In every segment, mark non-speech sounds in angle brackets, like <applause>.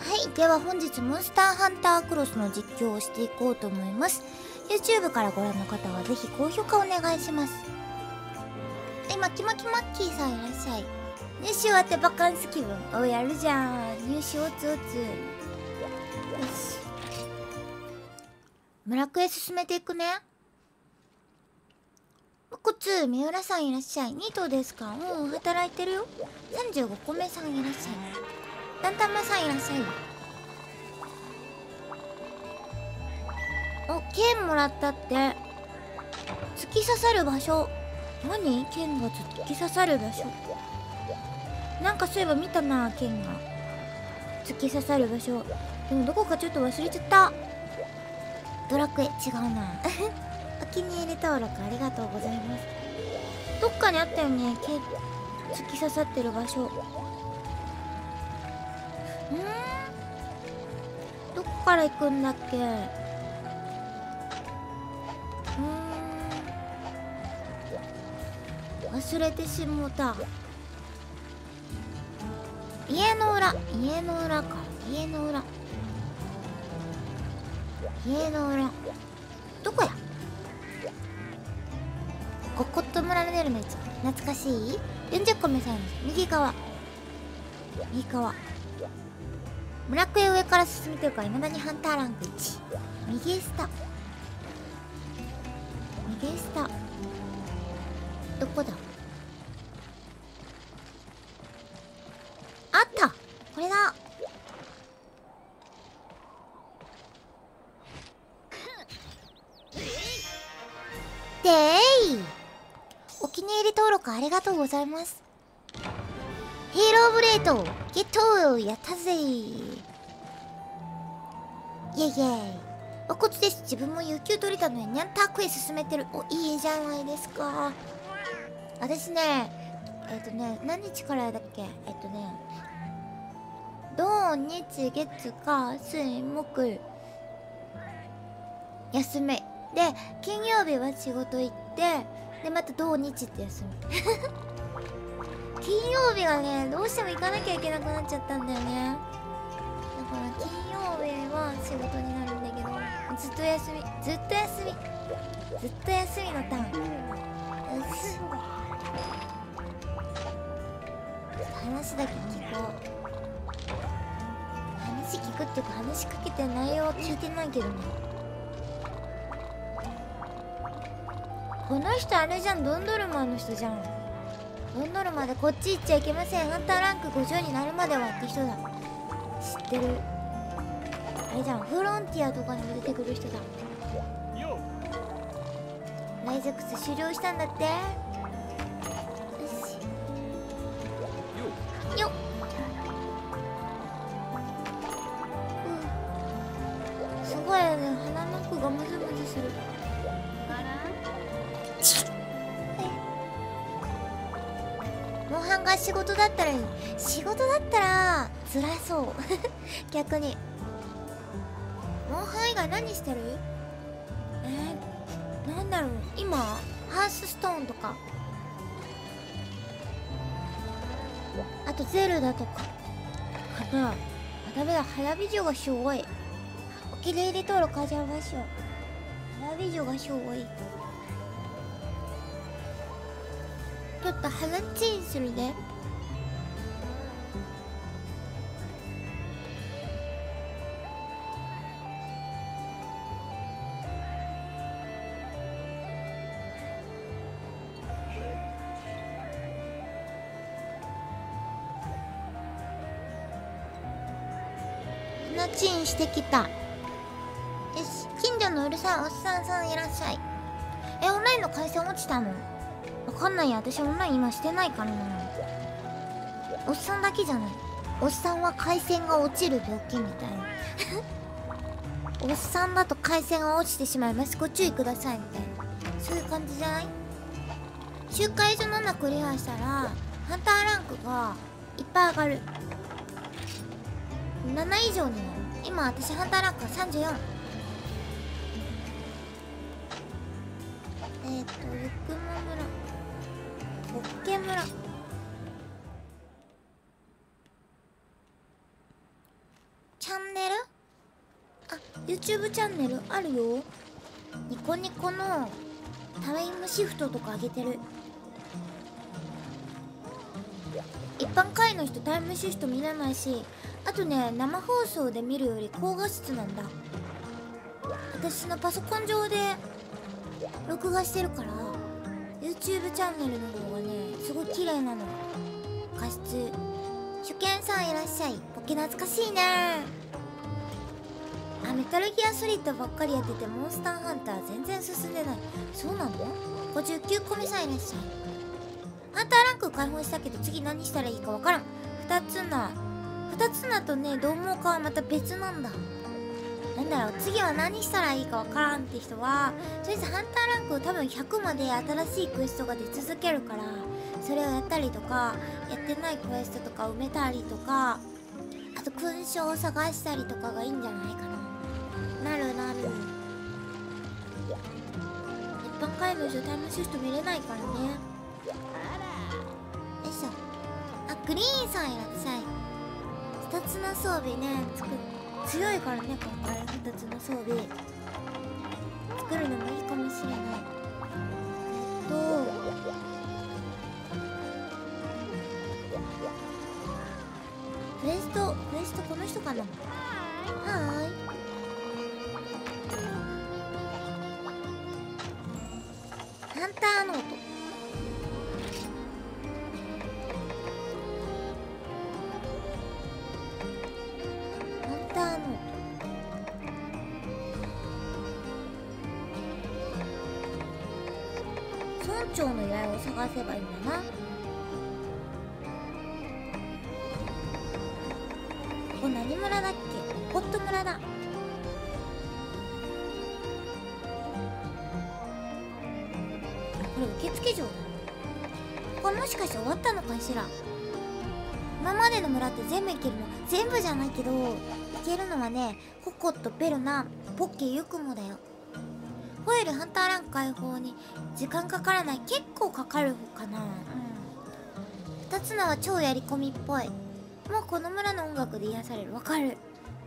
はいでは本日モンスターハンタークロスの実況をしていこうと思います。YouTube からご覧の方はぜひ高評価お願いします。はいマキマキマッキーさんいらっしゃい。入試終わってバカンス気分おやるじゃん。入試おつおつよし。村クエ進めていくね。こつ三浦さんいらっしゃい。ニートですか？もう働いてるよ。35個目さんいらっしゃい。ダンタマさんいらっしゃい。お剣もらったって。突き刺さる場所。何？剣が突き刺さる場所。なんかそういえば見たな剣が。突き刺さる場所。でもどこかちょっと忘れちゃった。ドラクエ違うな。<laughs> お気に入り登録ありがとうございます。どっかにあったよね剣。突き刺さってる場所。ん。どこから行くんだっけ？うん。忘れてしもうた。家の裏。家の裏か。家の裏。家の裏。どこや？ココット村の出るのやつ。懐かしい？40個目さん。右側。右側。村クエ上から進めてるから未だにハンターランク1右下。右下。どこだ？あった！これだ！でーい！お気に入り登録ありがとうございます。ヒーローブレードゲットやったぜ。イェイイェイ。おこつです。自分も有給取れたのにニャンタークエ進めてる。おいいじゃないですか。私ね。えっ、とね何日からだっけ？えっ、とね土日月火水木。休み。で金曜日は仕事行ってでまた土日って休み。<laughs> 日がねどうしても行かなきゃいけなくなっちゃったんだよね。だから金曜日は仕事になるんだけどずっと休みずっと休みずっと休みのターン。よし。話だけ聞こう。話聞くっていうか話しかけて内容は聞いてないけどね。この人あれじゃんドンドルマーの人じゃん。ドンドルまでこっち行っちゃいけません。ハンターランク50になるまではって人だ。知ってる。あれじゃん。フロンティアとかにも出てくる人だ。ライゼックス終了したんだって。仕事だったらいい。仕事だったら辛そう。<laughs> 逆に。モンハン以外何してる？えー、なんだろう。今ハースストーンとか。あとゼルダとか。かなあダメだ。花火女がしょぼい。お気に入り登録始めましょう。花火女がしょぼい。と鼻チンするね。チンしてきた。よし近所のうるさいおっさんさんいらっしゃい。えオンラインの回線落ちたの？わかんない。や私オンライン今してないからなおっさんだけじゃない。おっさんは回線が落ちる病気みたいな。<laughs> おっさんだと回線が落ちてしまいます。ご注意くださいみたいな。そういう感じじゃない？周回所7クリアしたらハンターランクがいっぱい上がる。7以上になる。今私ハンターランクが34えっ、ー、とゆくホッケ村。チャンネル？あ YouTube チャンネルあるよ。ニコニコのタイムシフトとか上げてる。一般会の人タイムシフト見れないしあとね生放送で見るより高画質なんだ。私のパソコン上で録画してるから。YouTube チャンネルの方がねすごい綺麗なの。画質。初見さんいらっしゃい。ポケ懐かしいね。あメタルギアソリッドばっかりやっててモンスターハンター全然進んでない。そうなの ?59 個目さんいらっしゃい。ハンターランク解放したけど次何したらいいかわからん。2つな。2つなとね獰猛化はまた別なんだ。なんだろう次は何したらいいかわからんって人はとりあえずハンターランクを多分100まで新しいクエストが出続けるからそれをやったりとかやってないクエストとか埋めたりとかあと勲章を探したりとかがいいんじゃないかな。なるなる。一般会員の人タイムシフト見れないからね。よいしょ。あグリーンさんいらっしゃい。2つの装備ね作って。強いからね今回2つの装備。作るのもいいかもしれない。えっとクエストクエストこの人かな？はーい。ハンターノート。長の依頼を探せばいいんだな。ここ何村だっけ？ホット村だ。あこれ受付嬢だ。これもしかして終わったのかしら？今までの村って全部行けるの？全部じゃないけど行けるのはねココットベルナポッケユクモだよ。ホエルハンターランク解放に時間かからない結構かかるかな。うん二つのは超やり込みっぽい。もうこの村の音楽で癒される。わかる。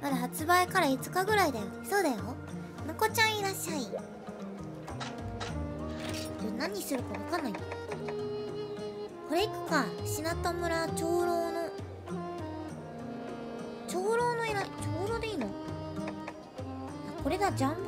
まだ発売から5日ぐらいだよ。そうだよ。のこちゃんいらっしゃい。何するかわかんない。これ行くか。品田村長老の。長老の依頼？長老でいいの？これだジャンボ？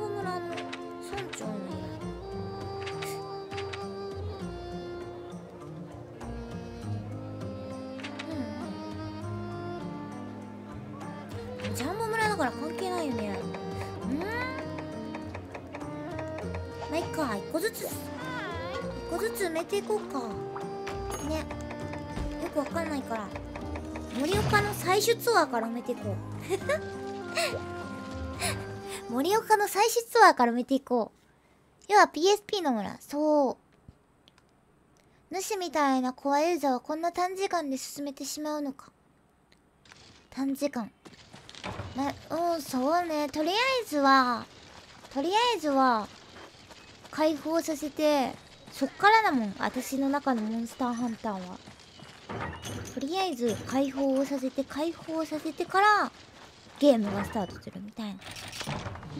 採取ツアーから埋めていこう。<laughs> 盛岡の採取ツアーから埋めていこう。要は PSP の村。そう。主みたいなコアユーザーはこんな短時間で進めてしまうのか。短時間。なうんそうね。とりあえずはとりあえずは解放させてそっからだもん。私の中のモンスターハンターは。とりあえず解放をさせて解放させてからゲームがスタートするみたいな。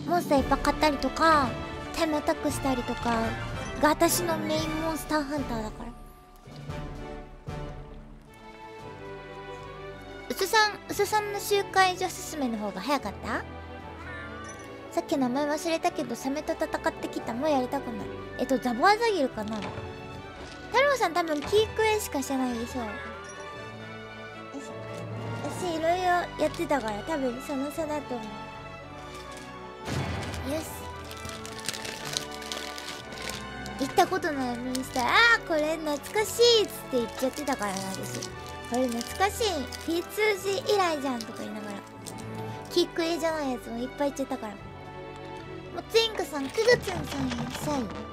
モンスターいっぱい買ったりとかタイムアタックしたりとかが私のメインモンスターハンターだから。うすさんうすさんの集会所進めの方が早かった？さっき名前忘れたけどサメと戦ってきた。もうやりたくない。えっとザボアザギルかな？太郎さん多分キークエしかしてないでしょ。私いろいろやってたから多分その差だと思う。よし。行ったことないモンスター。あーこれ懐かしいっつって言っちゃってたからな私これ懐かしい。P2G 以来じゃんとか言いながら。キークエじゃないやつもいっぱい言っちゃったから。もつインクさんクグツンさんいらっしゃい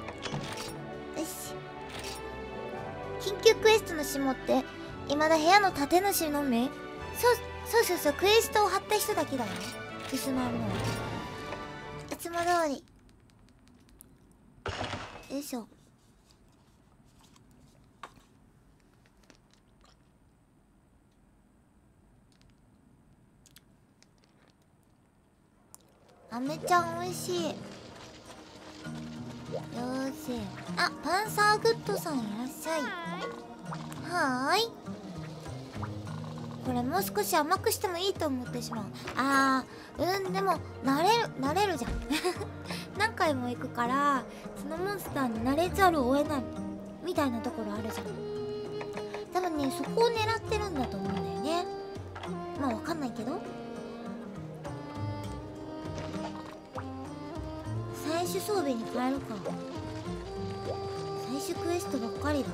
緊急クエストの下って未だ部屋の建主のみそうそうそうそうクエストを貼った人だけだよね。進まるのい。つも通り。よいしょ。あめちゃん美味しい。よーしあパンサーグッドさんいらっしゃい。はーい。これもう少し甘くしてもいいと思ってしまう。あーうんでも慣れる慣れるじゃん。<laughs> 何回も行くからそのモンスターに慣れざるを得ない。みたいなところあるじゃん。多分ねそこを狙ってるんだと思うんだよね。まあわかんないけど。最終装備に変えるか最終クエストばっかりだ。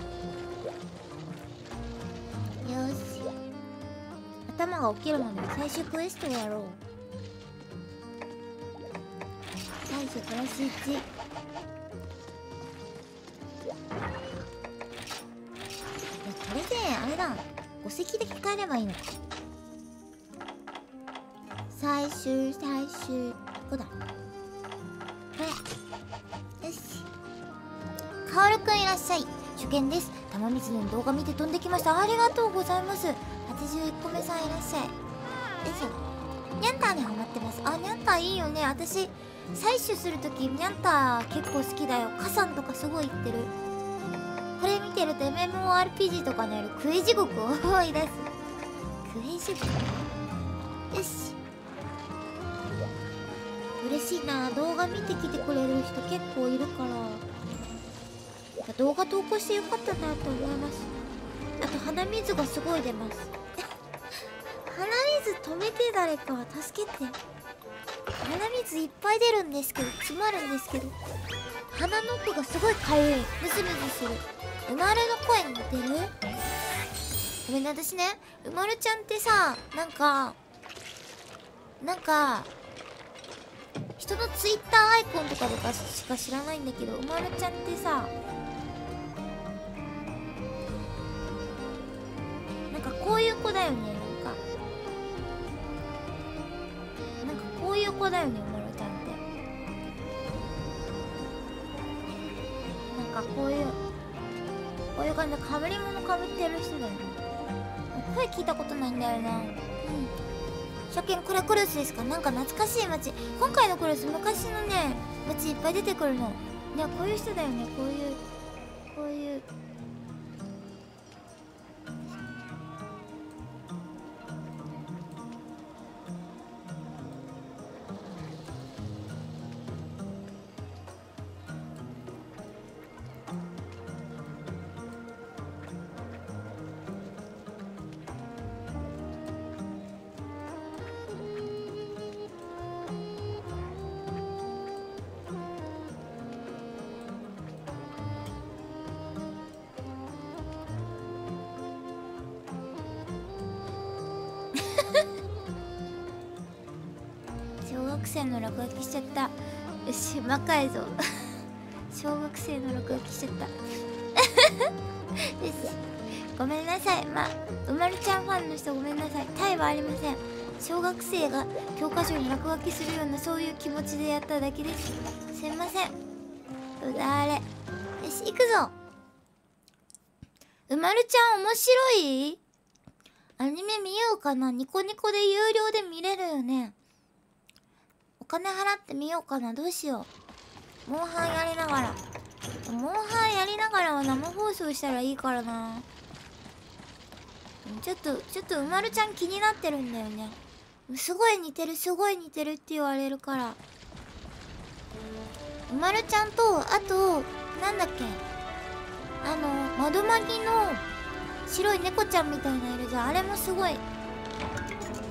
よし。頭が起きるまで最終クエストをやろう。最初プラス1これであれだ。5席で変えればいいのか。最終最終。どこだ。れよし。カオルくんいらっしゃい。初見です。玉水の動画見て飛んできました。ありがとうございます。81個目さんいらっしゃい。よいしょニャンターにハマってます。あニャンターいいよね。私採取するときニャンター結構好きだよ。カサンとかすごい言ってる。これ見てると MMORPG とかのよりクエ地獄を思い出す。クエ地獄？よし。嬉しいな。動画見てきてくれる人結構いるから。動画投稿してよかったなと思います。あと鼻水がすごい出ます。<laughs> 鼻水止めて誰か助けて。鼻水いっぱい出るんですけど詰まるんですけど。鼻の奥がすごいかゆい。ムズムズする。うまるの声に似てる？ごめんね私ね。うまるちゃんってさなんかなんか人のツイッターアイコンとかでかしか知らないんだけどうまるちゃんってさなんかこういう子だよねなんか。なんかこういう子だよねうまるちゃんって。なんかこういうこういう感じでかぶり物かぶってる人だよね。声聞いたことないんだよな。うん。初見これクルスですか？なんか懐かしい街。今回のコルス昔のね街いっぱい出てくるの。ねこういう人だよね。こういう魔改造小学生の落書きしちゃった。<laughs> です。ごめんなさい。まあうまるちゃんファンの人ごめんなさい。タイはありません。小学生が教科書に落書きするようなそういう気持ちでやっただけです。すいません。うだあれ。よし行くぞ。うまるちゃん面白い？アニメ見ようかな。ニコニコで有料で見れるよね。金払ってみようかな。どうしよう。モンハンやりながら。モンハンやりながらは生放送したらいいからな。ちょっとちょっとうまるちゃん気になってるんだよね。すごい似てるすごい似てるって言われるから。うまるちゃんとあとなんだっけ。あの窓マギの白い猫ちゃんみたいないるじゃん。あれもすごい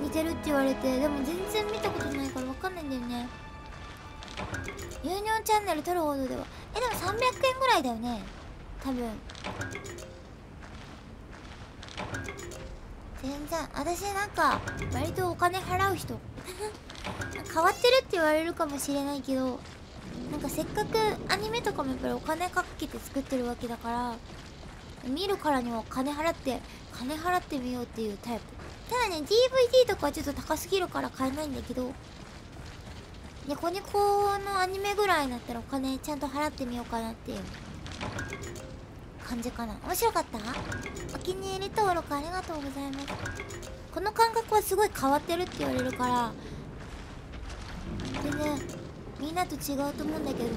似てるって言われてでも全然見たことないからユーニョンチャンネル撮るほどではえでも300円ぐらいだよね。多分。全然。私なんか割とお金払う人。<laughs> 変わってるって言われるかもしれないけどなんかせっかくアニメとかもやっぱりお金かけて作ってるわけだから見るからには金払って金払ってみようっていうタイプ。ただね DVD とかはちょっと高すぎるから買えないんだけどニコニコのアニメぐらいだったらお金ちゃんと払ってみようかなっていう。感じかな。面白かった？お気に入り登録ありがとうございます。この感覚はすごい変わってるって言われるから。全然みんなと違うと思うんだけど。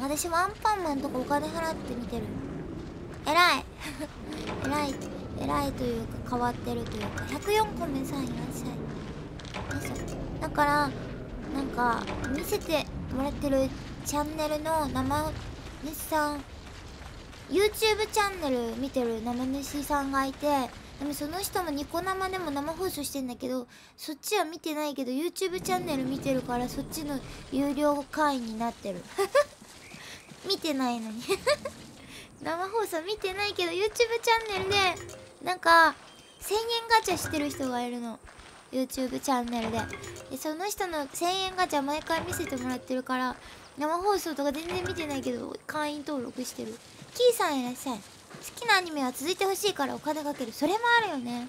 私もアンパンマンとかお金払って見てる。偉い。<laughs> 偉い偉いというか変わってるというか。104個目さんいらっしゃい。よいしょだからなんか見せてもらってるチャンネルの生主さん YouTube チャンネル見てる生主さんがいてでもその人もニコ生でも生放送してんだけどそっちは見てないけど YouTube チャンネル見てるからそっちの有料会員になってる。<laughs> 見てないのに。<laughs> 生放送見てないけど YouTube チャンネルでなんか1000円ガチャしてる人がいるの。YouTube チャンネルで。でその人の1000円ガチャ毎回見せてもらってるから生放送とか全然見てないけど会員登録してる。キーさんいらっしゃい。好きなアニメは続いてほしいからお金かける。それもあるよね。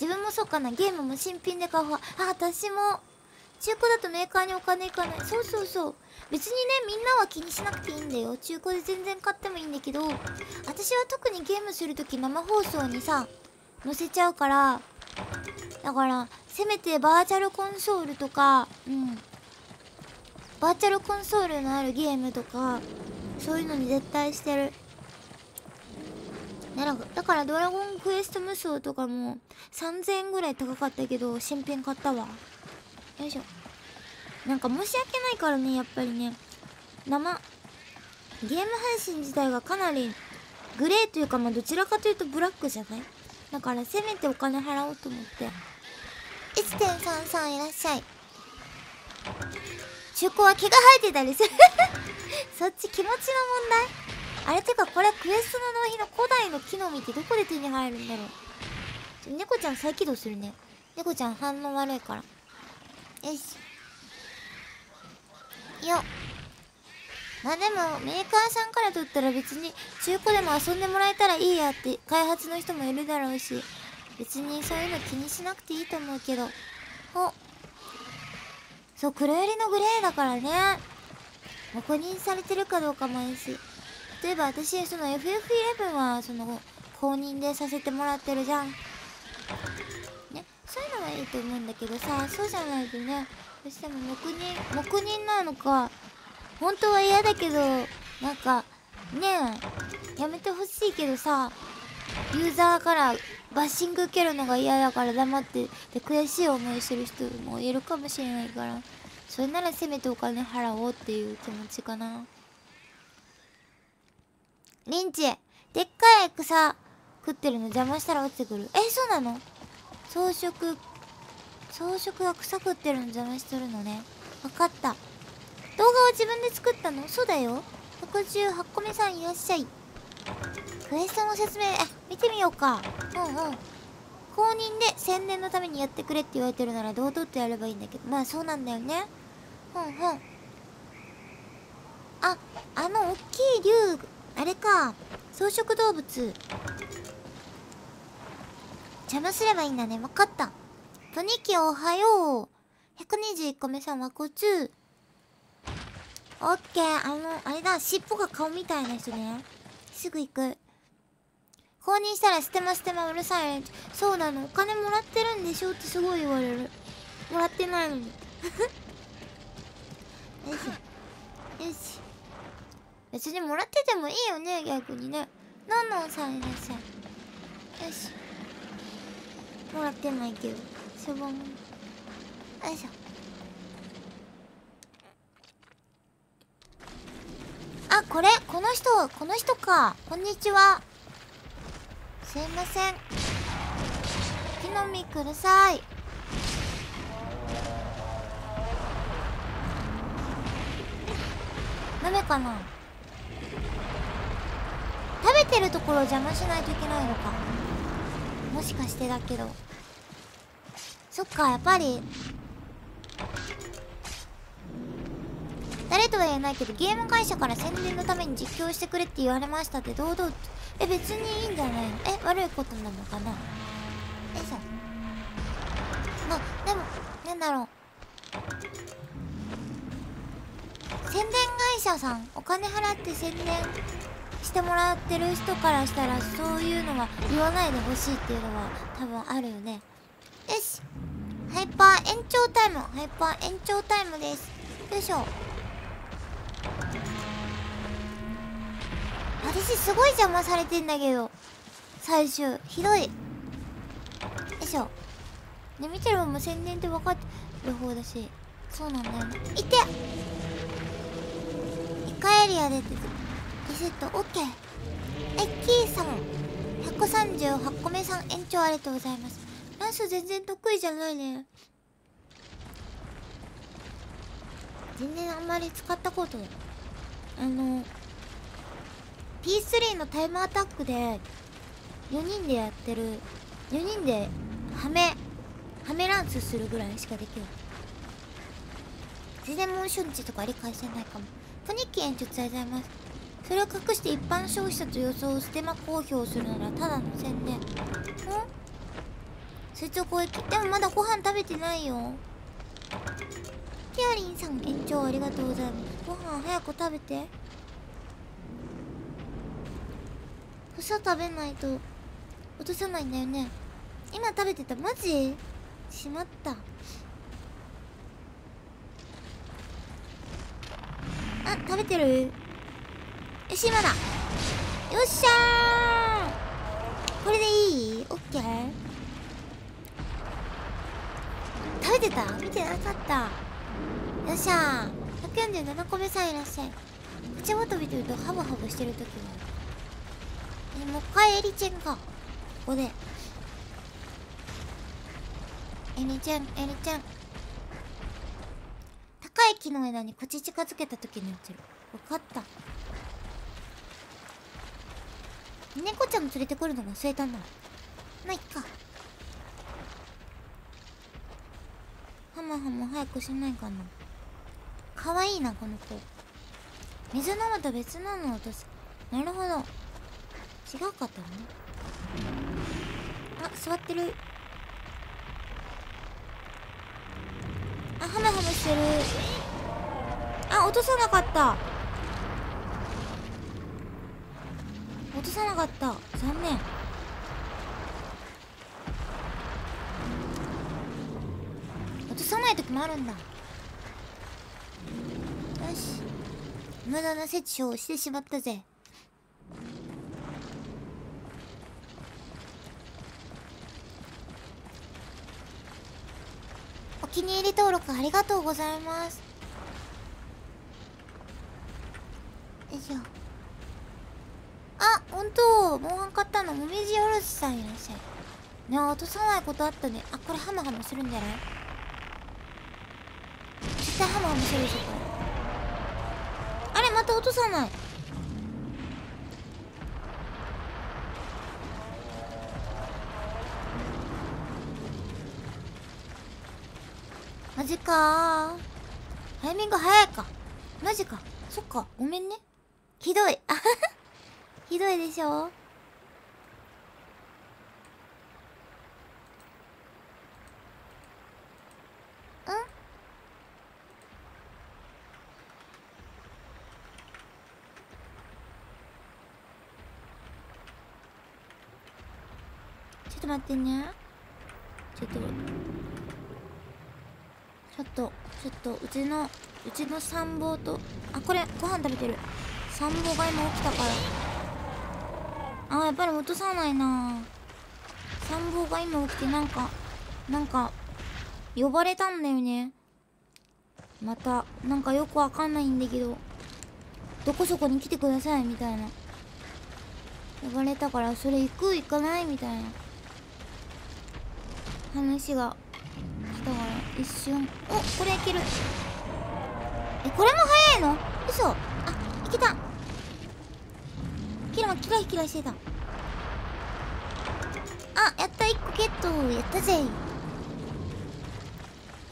自分もそうかな。ゲームも新品で買う方。あ私も。中古だとメーカーにお金いかない。そうそうそう。別にねみんなは気にしなくていいんだよ。中古で全然買ってもいいんだけど私は特にゲームする時生放送にさ載せちゃうからだからせめてバーチャルコンソールとかうん。バーチャルコンソールのあるゲームとかそういうのに絶対してる。なんかだからドラゴンクエスト無双とかも3000円ぐらい高かったけど新品買ったわ。よいしょ。なんか申し訳ないからねやっぱりね。生ゲーム配信自体がかなりグレーというかまあどちらかというとブラックじゃない？だからせめてお金払おうと思って。1.33いらっしゃい。中古は毛が生えてたりする。<laughs> そっち気持ちの問題。あれてかこれクエストの納品の古代の木の実ってどこで手に入るんだろう。猫ちゃん再起動するね。猫ちゃん反応悪いから。よし。よっ。まあでもメーカーさんからとったら別に中古でも遊んでもらえたらいいやって開発の人もいるだろうし別にそういうの気にしなくていいと思うけど。お。そう黒寄りのグレーだからね。黙認されてるかどうかもいいし。例えば私その FF11 はその公認でさせてもらってるじゃん。ね。そういうのはいいと思うんだけどさそうじゃないとねどうしても黙認黙認なのか本当は嫌だけどなんかねえやめてほしいけどさユーザーからバッシング受けるのが嫌だから黙ってで悔しい思いしてる人もいるかもしれないからそれならせめてお金払おうっていう気持ちかな。リンチでっかい草食ってるの邪魔したら落ちてくる。えそうなの？装飾装飾が草食ってるの邪魔してるのね。分かった。動画を自分で作ったの？そうだよ。118個目さんいらっしゃい。クエストの説明あ見てみようか。うんうん。公認で宣伝のためにやってくれって言われてるなら堂々とやればいいんだけど。まあそうなんだよね。ふんふん。ああの大きい竜あれか。草食動物。邪魔すればいいんだね。分かった。トニキおはよう。121個目さんはこつオッケー。あのあれだ。尻尾が顔みたいな人ね。すぐ行く。公認したらステマステマうるさいそうなの。お金もらってるんでしょってすごい言われる。もらってないのに。<laughs> よし。よし。別にもらっててもいいよね。逆にね。のんのんさんいらっしゃいよし。もらってないけど。しょぼん。よいしょ。あこれこの人この人か。こんにちは。すいません。木の実ください。ダメかな。食べてるところを邪魔しないといけないのか。もしかしてだけど。そっかやっぱり。誰とは言えないけどゲーム会社から宣伝のために実況してくれって言われましたって堂々と。え別にいいんじゃないの？え悪いことなのかな？よいしょまでもなんだろう。宣伝会社さんお金払って宣伝してもらってる人からしたらそういうのは言わないでほしいっていうのは多分あるよね。よし。ハイパーエン長タイム。ハイパー延長タイムです。よいしょ。私すごい邪魔されてんだけど。最終。ひどい。よいしょ。ね見てる方も宣伝って分かってる方だし。そうなんだよね。いて。イカエリアでリセット。OK えキーさん。138個目さん延長ありがとうございます。ランス全然得意じゃないね。全然あんまり使ったこと。ないあの P3 のタイムアタックで4人でやってる4人でハメハメランスするぐらいしかできない。全然モーション値とか理解してないかも。トニッキ延長ありがとうございます。それを隠して一般消費者と予想をステマ公表するならただの宣伝。ん？垂直攻撃でもまだご飯食べてないよ。キアリンさん延長ありがとうございます。ご飯早く食べて。房食べないと落とさないんだよね。今食べてた？マジ？しまった。あ食べてる？よし今だ。よっしゃー。これでいい？オッケー。食べてた？見てなかった。よっしゃー。147個目さんいらっしゃい。口元見てるとハブハブしてる時があるえもう一回エリチェンか。ここで。エリちゃんエリちゃん。高い木の枝に口近づけた時に落ちる。分かった。猫ちゃんも連れてくるのが忘れたなまあいっか。ハマハマ早くしないかな。かわいいなこの子。水飲むと別なの落とす。なるほど。違うかったの？ねあ座ってる。あハマハマしてる。あ落とさなかった。落とさなかった。残念。落とさない時もあるんだ。よし。無駄な設置をしてしまったぜお気に入り登録ありがとうございます。よいしょあ本当。モンハン買ったのもみじおろしさんいらっしゃい。ね落とさないことあったね。あこれハマハマするんじゃない？絶対ハマハマするでしょこれ。あれまた落とさない。か。タイミング早いか。マジか。そっか。ごめんね。ひどい。あははひどいでしょ。ん？ちょっと待ってねちょっとちょっとちょっとうちのうちの参謀とあこれご飯食べてる。参謀が今起きたから。あやっぱり落とさないな。参謀が今起きてなんかなんか呼ばれたんだよね。またなんかよくわかんないんだけどどこそこに来てくださいみたいな。呼ばれたからそれ行く行かないみたいな。話が一瞬。おこれいける。えこれも早いの？嘘。あいけた。キラキラキラしてた。あやった1個ゲット。やったぜ。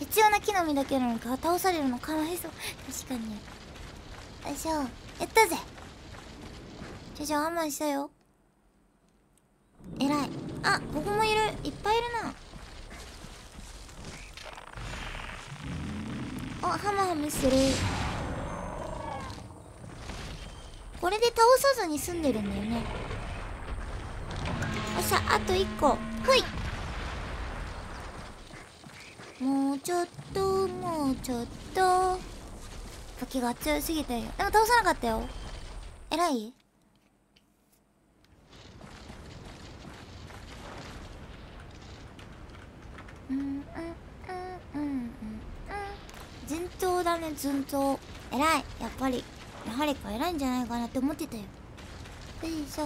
必要な木の実だけなのか倒されるのかわいそう。確かに。よいしょ。やったぜ。じゃじゃあ我慢したよ。えらい。あここもいる。いっぱいいるな。おハムハムする。これで倒さずに済んでるんだよね。よっしゃあと1個。ほい。もうちょっともうちょっと。時が強すぎてよ。でも倒さなかったよ。偉い？うんうん。順調だね順調偉い。やっぱりやはりか偉いんじゃないかなって思ってたよ。よいしょ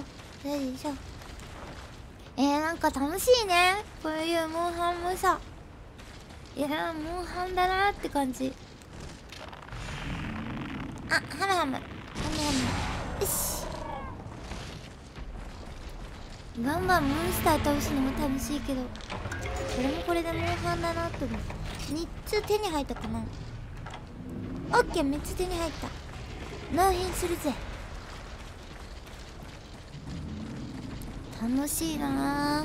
よいしょ。えー、なんか楽しいね。こういうモンハンもさ。いやモンハンだなって感じ。あハムハム。ハムハム。よし。バンバンモンスター倒すのも楽しいけどこれもこれでモンハンだなって思う。3つ手に入ったかな。オッケー3つ手に入った。納品するぜ。楽しいな。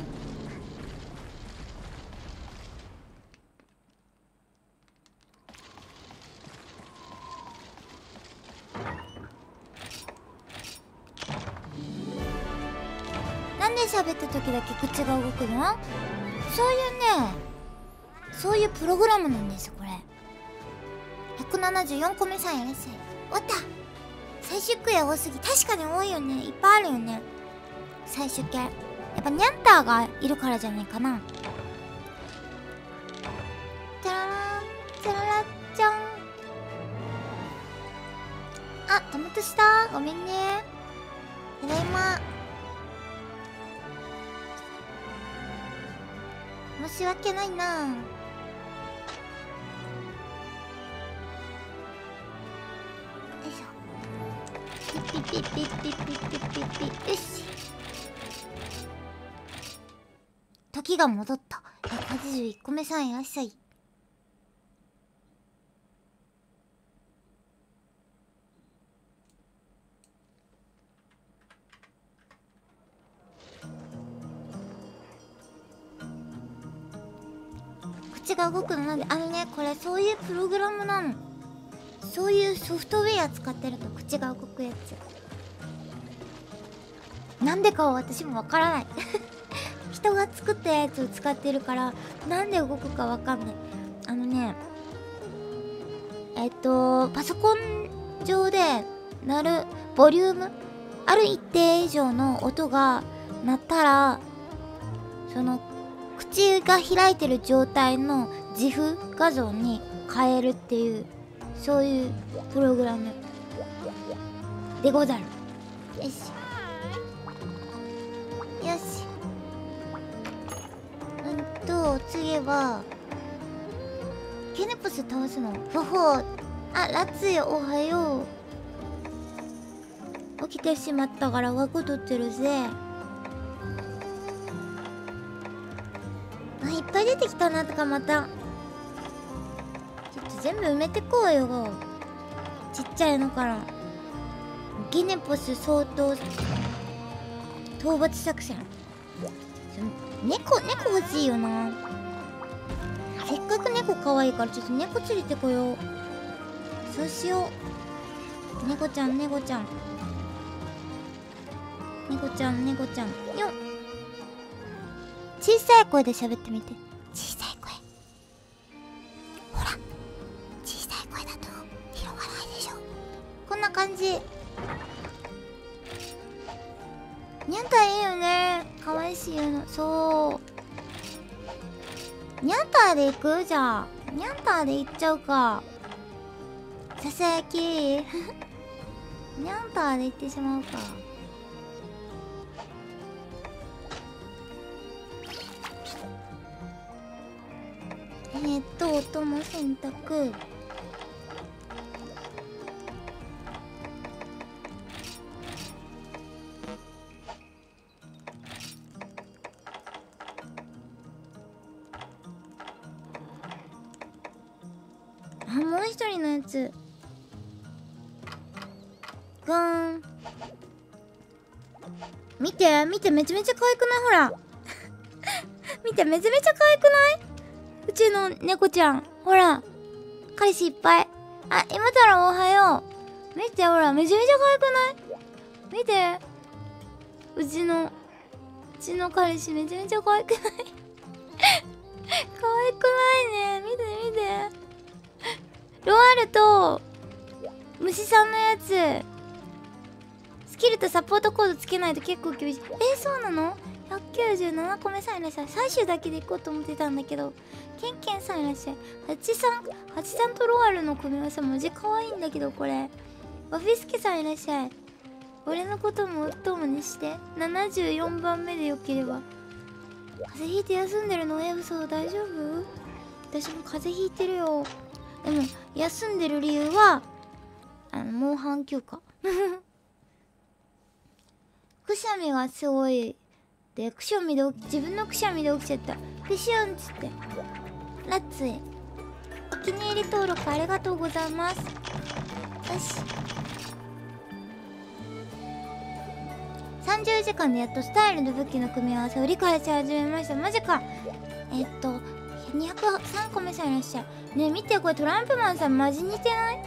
なんで喋った時だけ口が動くの？そういうねそういうプログラムなんですこれ。174個目さんやらせ。終わった。最終クエ多すぎ。確かに多いよね。いっぱいあるよね。最終形。やっぱニャンターがいるからじゃないかな。チャラランチャララちゃんあトマトした。ごめんね。ただいま。申し訳ないな。よピピピピピピピピよし時が戻った181個目さんいらっしゃい口が動くのなんであのねこれそういうプログラムなのそういうソフトウェア使ってると口が動くやつ。なんでかは私もわからない。<laughs> 人が作ったやつを使ってるからなんで動くかわかんない。あのねえっとパソコン上で鳴るボリュームある一定以上の音が鳴ったらその口が開いてる状態の自負画像に変えるっていうそういうプログラム。でござる。よし。よし。うんと次はケネポス倒すの。ほほう。あラツヨおはよう。起きてしまったから枠取ってるぜ。あいっぱい出てきたなとかまた全部埋めてこうよ。ちっちゃいのから。ギネポス相当。討伐作戦。猫猫欲しいよな。せっかく猫可愛いからちょっと猫連れてこよう。そうしよう。猫ちゃん猫ちゃん。猫ちゃん猫ちゃん。よっ。小さい声で喋ってみて。ニャンターで行く？じゃあ。ニャンターで行っちゃうか。ささやきニャンターで行ってしまうか。え、っと音の選択。て見てめちゃめちゃ可愛くない？ほら。<laughs> 見てめちゃめちゃ可愛くない？うちの猫ちゃん。ほら。彼氏いっぱい。あ今太郎おはよう。見てほらめちゃめちゃ可愛くない？見て。うちのうちの彼氏めちゃめちゃ可愛くない？<laughs> 可愛くないね。見て見て。ロワールと虫さんのやつ。スキルとサポートコードつけないと結構厳しい。えー、そうなの？197個目さんいらっしゃい。最終だけで行こうと思ってたんだけど。ケンケンさんいらっしゃい。ハさんハさんとロワールの組み合わせマジ可愛いんだけどこれ。ワフィスケさんいらっしゃい。俺のこともお供にして。74番目でよければ。風邪ひいて休んでるの？え嘘大丈夫？私も風邪ひいてるよ。でも休んでる理由はあのモンハン休暇。くしゃみがすごいでくしゃみで自分のくしゃみで起きちゃった。くしゅんっつって。ラッツへ。お気に入り登録ありがとうございます。よし。30時間でやっとスタイルの武器の組み合わせを理解し始めました。マジか。えっと203個目さんいらっしゃいねえ見てこれトランプマンさんマジ似てない？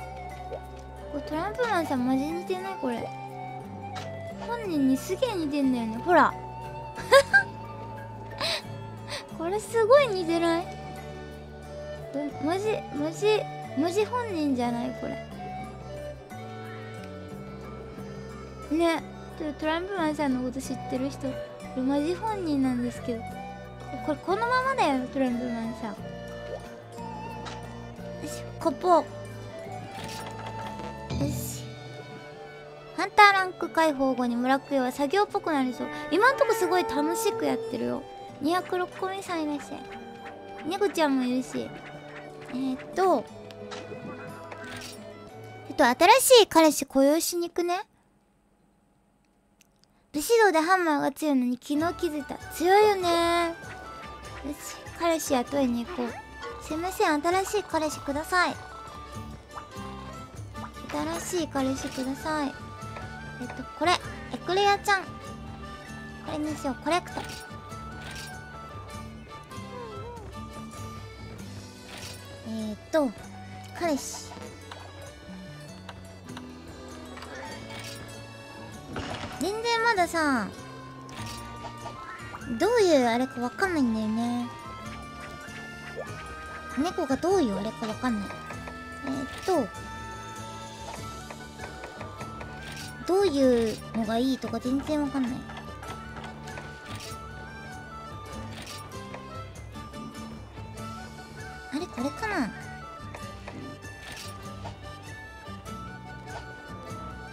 これトランプマンさんマジ似てない？これ。本人にすげえ似てんだよね。ほら。<laughs> これすごい似てない？マジマジマジ本人じゃない？これ。ね。トランプマンさんのこと知ってる人。これマジ本人なんですけど。これこのままだよトランプマンさん。よしコポよし。ハンターランク解放後に村クエは作業っぽくなりそう。今んとこすごい楽しくやってるよ。206個目さんいらっしゃい猫ちゃんもいるし。えー、っとえっと新しい彼氏雇用しに行くね。武士道でハンマーが強いのに昨日気づいた。強いよね。よし彼氏雇いに行こう。すいません新しい彼氏ください。新しい彼氏ください。えっとこれエクレアちゃん。これにしようコレクト。えー、っと彼氏。全然まださどういうあれかわかんないんだよね。猫がどういうあれかわかんない。えー、っとどういうのがいいとか全然わかんない。あれこれかな。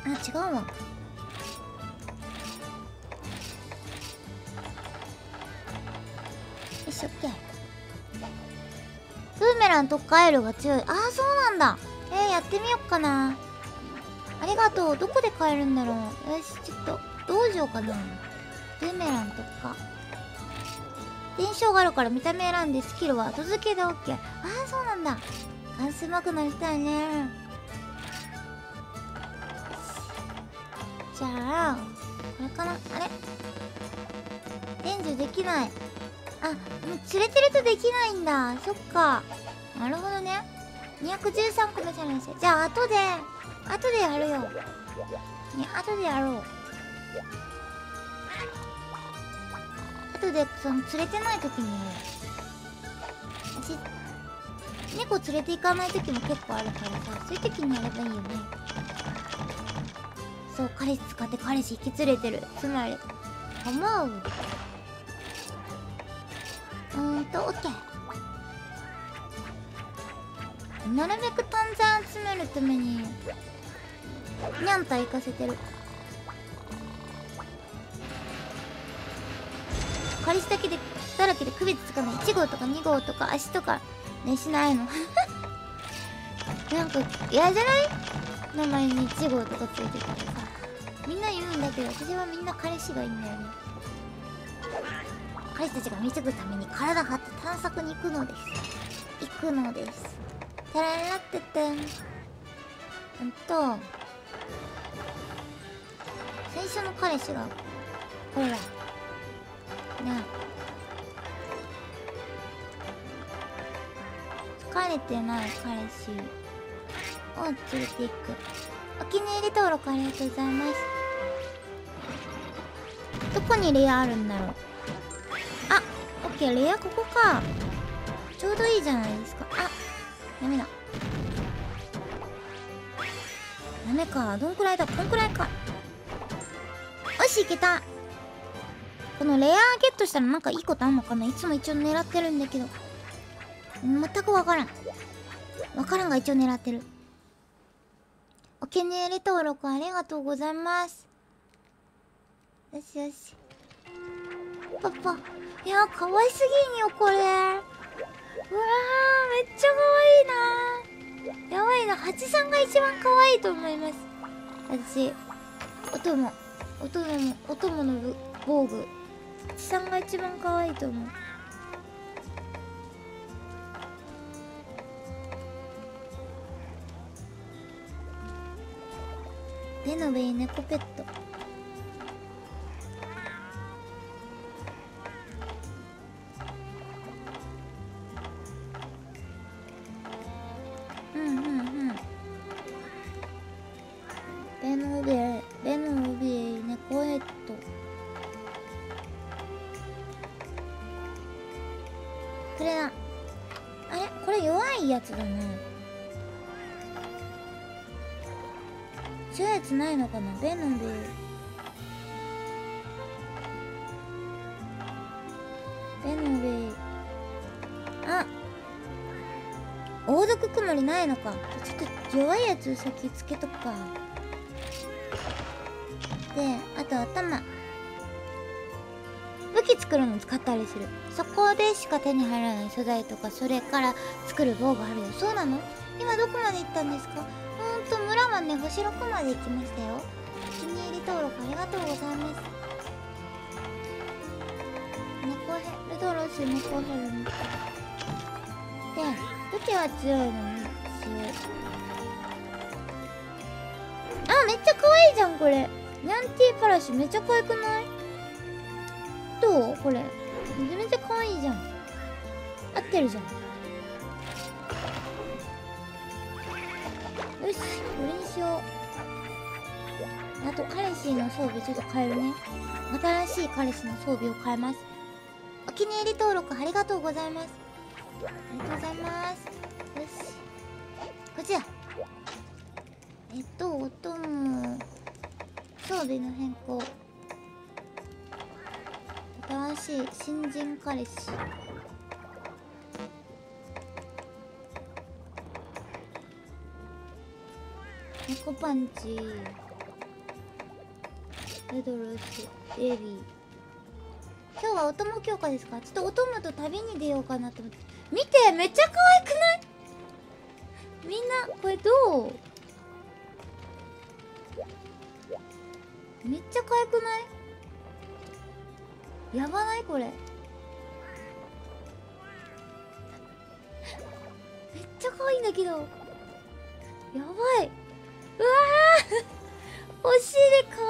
あ違うわ。よしオッケーブーメランとカエルが強い。ああそうなんだ。えー、やってみよっかな。ありがとう。どこで買えるんだろう。よしちょっと道場かな。ブーメランとか。伝承があるから見た目選んでスキルは後付けで OK ああそうなんだ。ダンス上手くなりたいね。じゃあこれかな。あれ？伝授できない。あもう連れてるとできないんだ。そっか。なるほどね。213個目じゃないですよじゃあ後で後でやるよ。ね後でやろう。後でその連れてない時にやろう私猫連れて行かない時も結構あるからさそういう時にやればいいよね。そう彼氏使って彼氏引き連れてる。つまり思う？うーんとオッケー。なるべく単ン集めるためににゃんと行かせてる。彼氏だけでだらけで区別つかない1号とか2号とか足とかねしないの。<laughs> なんか嫌じゃない？名前に1号とかついてたらさ。みんな言うんだけど私はみんな彼氏がいいんだよね。彼氏たちが貢ぐために体張って探索に行くのです。行くのです。タララっててんうんと最初の彼氏がこれだ。な疲れてない彼氏を連れていく。お気に入り登録ありがとうございます。どこにレアあるんだろう。あオッケーレアここか。ちょうどいいじゃないですか。あダメだ。ダメか。どんくらいだ？こんくらいか。よしいけた。このレアゲットしたらなんかいいことあんのかな？いつも一応狙ってるんだけど。全くわからん。わからんが一応狙ってる。お気に入り登録ありがとうございます。よしよし。パパ。いや可愛すぎんよこれ。うわーめっちゃ可愛いな。やばいな。ハチさんが一番可愛いと思います。私お供お供もお供の防具。ハチさんが一番可愛いと思う。ベノベイ猫ペット。つないのかなベノベベノベあ。王族曇りないのか。ちょっと弱いやつ先つけとくか。であと頭。武器作るの使ったりする。そこでしか手に入らない素材とかそれから作る棒があるよそうなの？今どこまで行ったんですか？はね星6まで行きましたよ。お気に入り登録ありがとうございます。猫ヘルドロス猫ヘルので武器は強いのに強い。あめっちゃ可愛いじゃんこれ。ニャンティーパラシュめっちゃ可愛くない？どう？これ。めちゃめちゃ可愛いじゃん。合ってるじゃん。と彼氏の装備ちょっと変えるね。新しい彼氏の装備を変えます。お気に入り登録ありがとうございます。ありがとうございます。よし。こちだえっとお供装備の変更。新しい新人彼氏。猫パンチ。レドルスエビー。今日はお供強化ですか？ちょっとお供と旅に出ようかなと思って。見てめっちゃ可愛くない？みんなこれどう？めっちゃ可愛くない？やばない？これ。めっちゃ可愛いんだけど。やばい。うわお尻可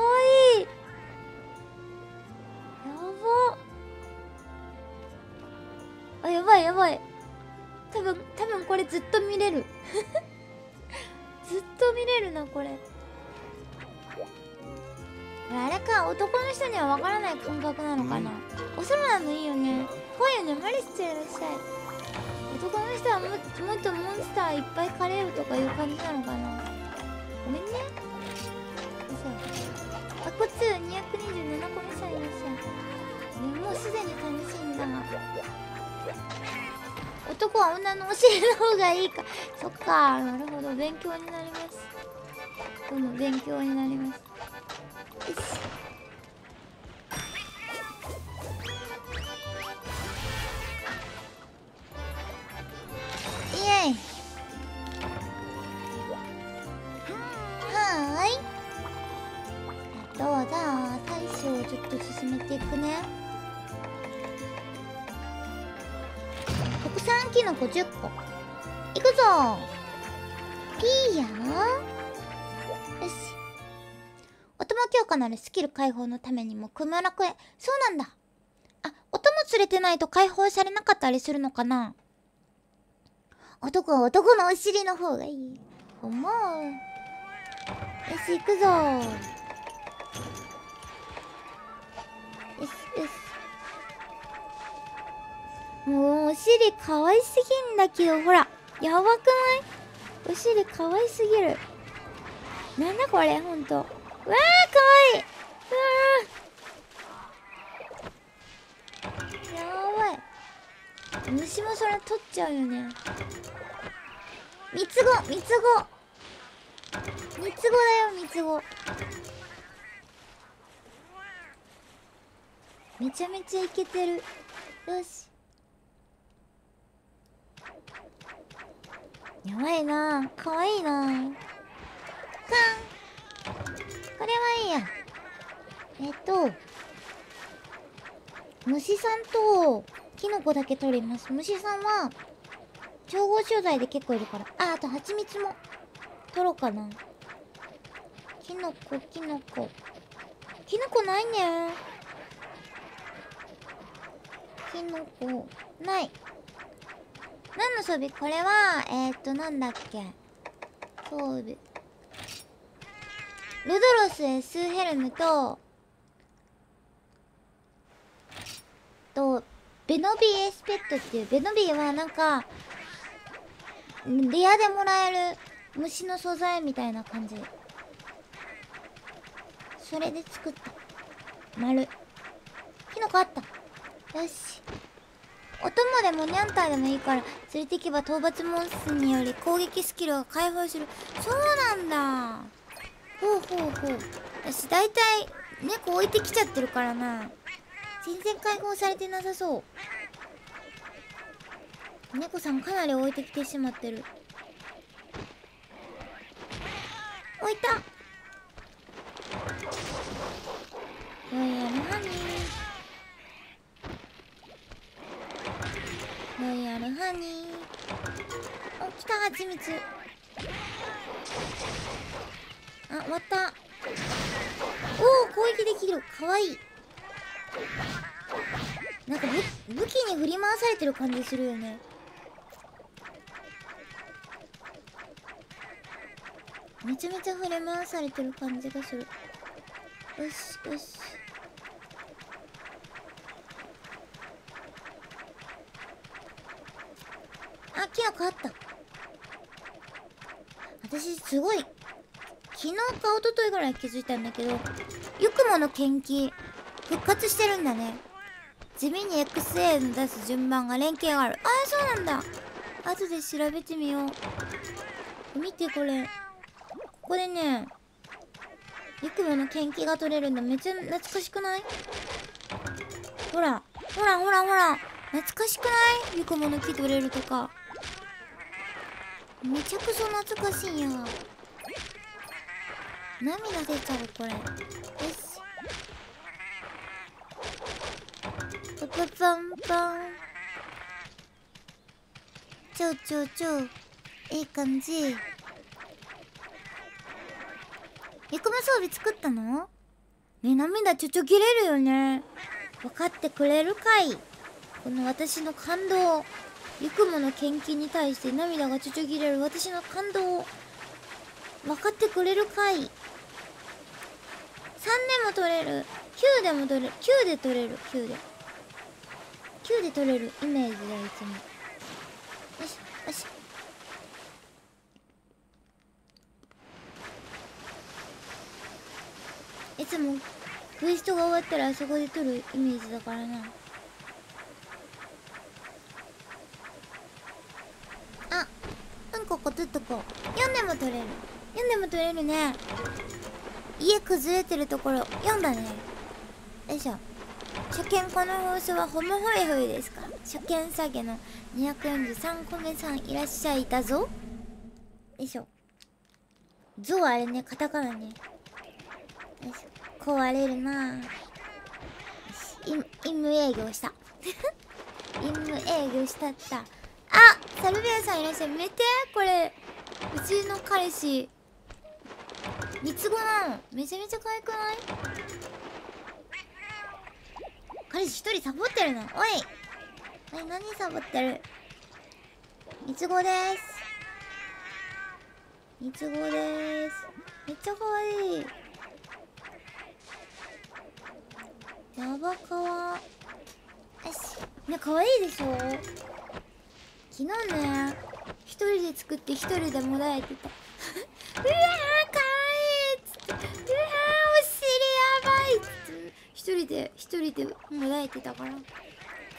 愛いい。やば。あやばいやばい。多分多分これずっと見れる。<laughs> ずっと見れるなこれ。あれか男の人にはわからない感覚なのかな。お空なのいいよね。こういうの無理していらっしゃい。男の人はももっとモンスターいっぱい狩れるとかいう感じなのかな。ごめんね。こっち227個目さんいらっしゃい、ね、もうすでに楽しいんだ男は女の教えの方がいいか。そっかなるほど。勉強になります。どうも勉強になります。10個。いくぞ。ピーヤよし。お供強化ならスキル解放のためにもクムラクへそうなんだ。あお供連れてないと解放されなかったりするのかな。男は男のお尻の方がいい。思うよし行くぞ。よしよし。もうお尻可愛すぎんだけどほらやばくない？お尻可愛すぎる。なんだこれほんと。うわーかわいい。うわー。やばい。虫もそれ取っちゃうよね。三つ子三つ子。三つ子だよ三つ子。めちゃめちゃイケてる。よし。やばいな。ぁかわいいな。ぁかん。これはいいや。えっと虫さんとキノコだけ取ります。虫さんは調合商材で結構いるから。ああと蜂蜜も取ろうかな。キノコキノコ。キノコないね。キノコない。何の装備？これはえー、っとなんだっけ？装備。ルドロス S ヘルムととベノビーエスペットっていうベノビーはなんかレアでもらえる虫の素材みたいな感じ。それで作った。丸。キノコあった。よし。お供でもニャンターでもいいから連れてけば討伐モンスにより攻撃スキルが解放する。そうなんだ。ほうほうほう。私大体猫置いてきちゃってるからな。全然解放されてなさそう。猫さんかなり置いてきてしまってる。置いた。ロイヤルハニーロイヤルハニーお来た蜂蜜あ終わった。おお攻撃できる。かわいい。なんか武武器に振り回されてる感じするよね。めちゃめちゃ振り回されてる感じがする。よしよし。あキノコあった。私すごい昨日か一昨日ぐらい気づいたんだけどユクモの研究復活してるんだね。地味に XA の出す順番が連携がある。ああそうなんだ。後で調べてみよう。見てこれ。ここでねユクモの研究が取れるんだめっちゃ懐かしくない？ほらほらほらほら。懐かしくない？ユクモの木取れるとか。めちゃくちゃ懐かしいや涙出ちゃうこれ。よし。パパパンパン超超超いい感じ。ゆくま装備作ったの？ね涙ちょちょ切れるよね。分かってくれるかい。この私の感動ゆくもの研究に対して涙がちょちょぎれる私の感動を分かってくれるかい3でも取れる。9でも取れる。9で取れる。9で。9で取れる。イメージだいつも。よしよし。いつもクエストが終わったらあそこで取るイメージだからなあうんここつっとこ4でも取れる。4でも取れるね。家崩れてるところ。4だね。よいしょ。初見この放送はホモホイホイですか？初見下げの243個目さんいらっしゃいたぞ。よいしょ。ゾウあれねカタカナね。よいしょ。壊れるな。任務営業した。<laughs> 任務営業したった。サルビアさんいらっしゃいめて。これうちの彼氏。三つ子なのめちゃめちゃ可愛くない？彼氏一人サボってるの。おい。おい何サボってる？三つ子です。三つ子です。めっちゃ可愛い。やばかわよし。ね可愛いでしょ。昨日ね一人で作って一人でもらえてた。<laughs> うわーかわいいっつって。うわーお尻やばいっつって。一人で一人でもらえてたから。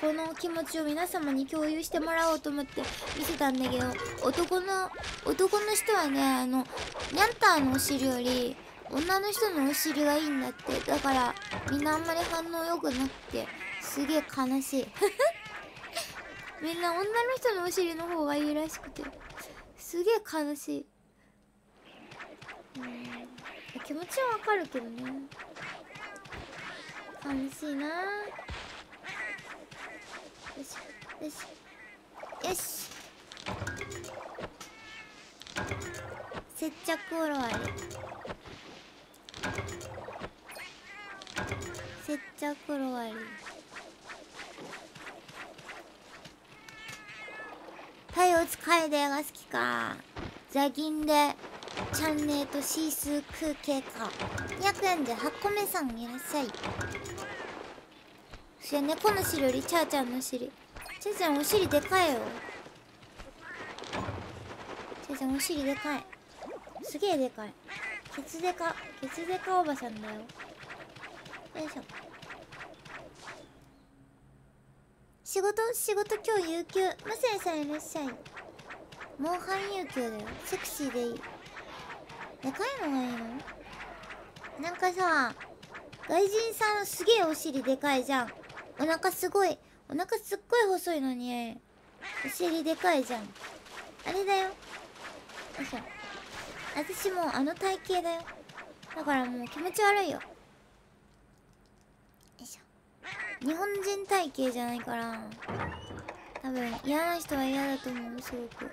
この気持ちを皆様に共有してもらおうと思って見せたんだけど男の男の人はねあのニャンターのお尻より女の人のお尻がいいんだって。だからみんなあんまり反応良くなくてすげえ悲しい。<laughs> みんな女の人のお尻の方がいいらしくてすげえ悲しい。うん。気持ちはわかるけどね。悲しいな。よしよしよし。接着終わり接着終わり太陽使えでが好きか。ザギンでチャンネルとシースー空景か。248個目さんいらっしゃい。そや猫の尻よりチャーちゃんの尻チャーちゃんお尻でかいよ。チャーちゃんお尻でかい。すげえでかい。ケツデカケツデカおばさんだよ。よいしょ。仕事仕事今日有給。マセイさんいらっしゃい。モンハン有給だよ。セクシーでいい。でかいのがいいの？なんかさ外人さんすげえお尻でかいじゃん。お腹すごい。お腹すっごい細いのに。お尻でかいじゃん。あれだよ。よいしょ。私もうあの体型だよ。だからもう気持ち悪いよよいしょ日本人体型じゃないから多分嫌な人は嫌だと思うすごく。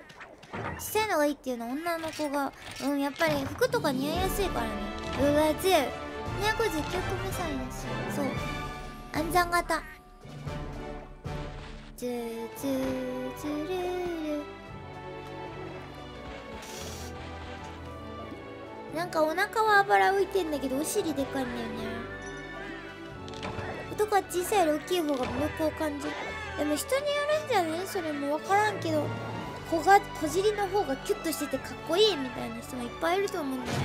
小さいのがいいっていうのは女の子がうんやっぱり服とか似合いやすいからね。うわ強い。259個目さんやしそう。暗算型。ズーズーズルー。ルなんかお腹はあばら浮いてんだけどお尻でかいんだよね。男は小さいより大きい方が魅力を感じるでも人によるんじゃね？それも分からんけど小が小尻の方がキュッとしててかっこいいみたいな人もいっぱいいると思うんだよね。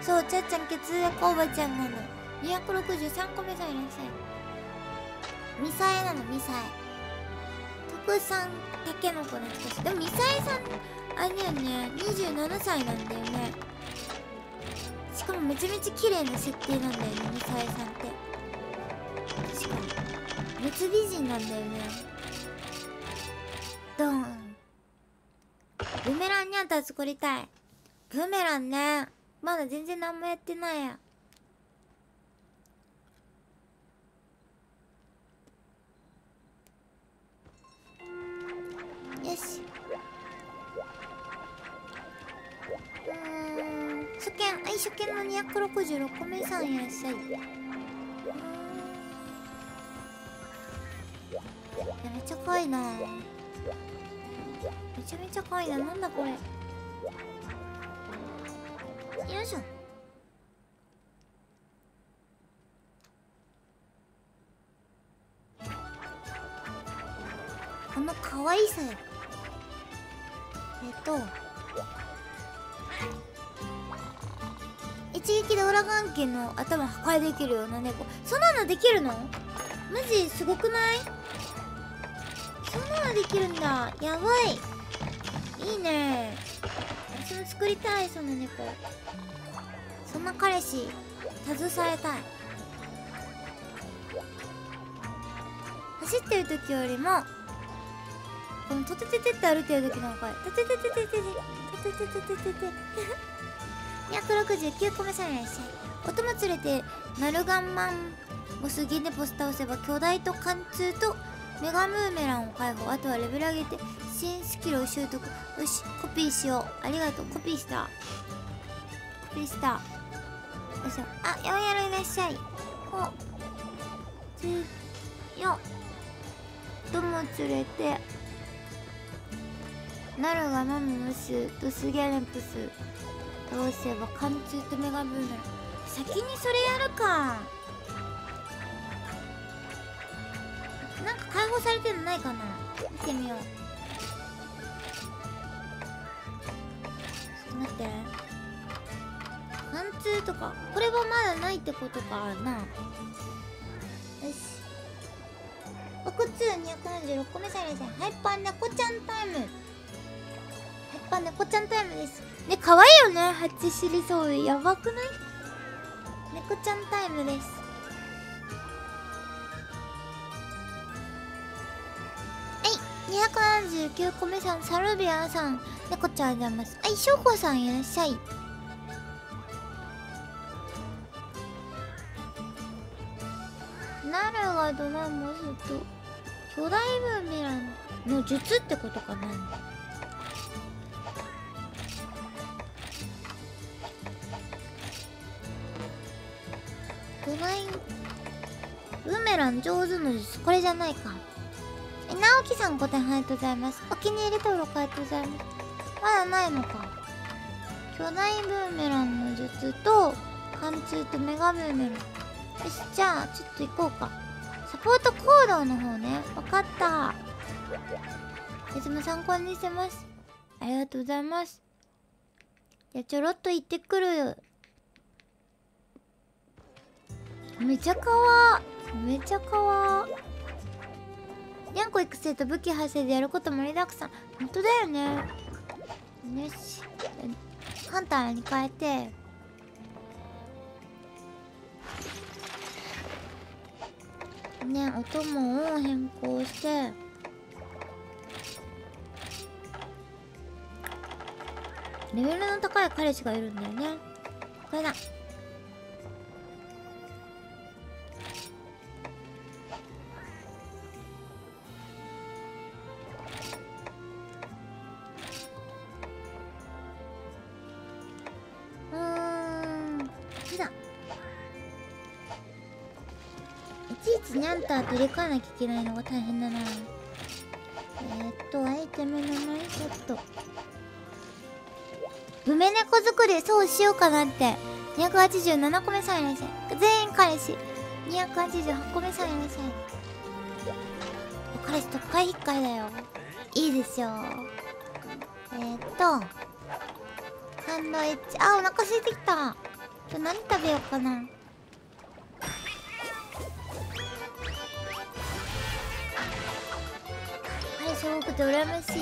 そうちゃっちゃん血液おばちゃんなの。263個目さんいらっしゃいミサエなのミサエ。特産たけのこの人でもミサエさんあれだよね。27歳なんだよね。しかもめちゃめちゃ綺麗な設定なんだよねミサエさんって確かに別美人なんだよねドンブーメランにゃんた作りたい。ブーメランねまだ全然何もやってないや。よし。うん。初見はい初見の266個目さんいらっしゃい。めちゃ可愛いな。めちゃめちゃ可愛いな。なんだこれ。よいしょ。この可愛さよえっと。一撃で裏関係の頭破壊できるような猫。そんなのできるの？マジすごくない？そんなのできるんだ。やばい。いいね。私も作りたいその猫。そんな彼氏携えたい。走ってる時よりもこのトテテテって歩いてる時の声トテテテテテテトテテテテテテ269個目さんいらっしゃいお供連れてナルガンマンボスギネポス倒せば巨大と貫通とメガムーメランを解放。あとはレベル上げて新スキルを習得よしコピーしよう。ありがとう。コピーした。コピーした。よいしょあややるいらっしゃ。いほつよ。とも連れてナルガマムムスとスゲレンプス倒せば貫通とメガブーメラン先にそれやるか。なんか解放されてるのないかな。見てみよう。ちょっと待って。貫通とか。これはまだないってことかな。よし。奥2 276個目されてハイパー猫ちゃんタイム。ハイパー猫ちゃんタイムです。ね可愛いよね。ハチシリソウやばくない？猫ちゃんタイムです。はい。279個目さん。サルビアさん。猫ちゃんありがとうございます。はい。しょうこさんいらっしゃい。ナルがドラモスと。巨大ブーメランの術ってことかな。巨大ブーメラン上手の術これじゃないか。え直樹さんご点ありがとうございます。お気に入り登録ありがとうございます。まだないのか。巨大ブーメランの術と貫通とメガブーメラン。よしじゃあちょっと行こうか。サポート行動の方ね。分かった。いつも参考にしてます。ありがとうございます。じゃあちょろっと行ってくるめちゃかわめちゃかわにゃんこ育成と武器発生でやること盛りだくさん。本当だよね。よし。ハンターに変えて。ねお供を変更して。レベルの高い彼氏がいるんだよね。これだ。ター取り替えなきゃいけないのが大変だな。えー、っとアイテムの前ちょっと梅猫作りそうしようかなって。287個目さんいらっしゃい。全員彼氏。288個目さんいらっしゃい。彼氏特会引っかえだよ。いいでしょうえー、っとサンドイッチ。あお腹空いてきた。今日何食べようかな。彼氏多くて羨まし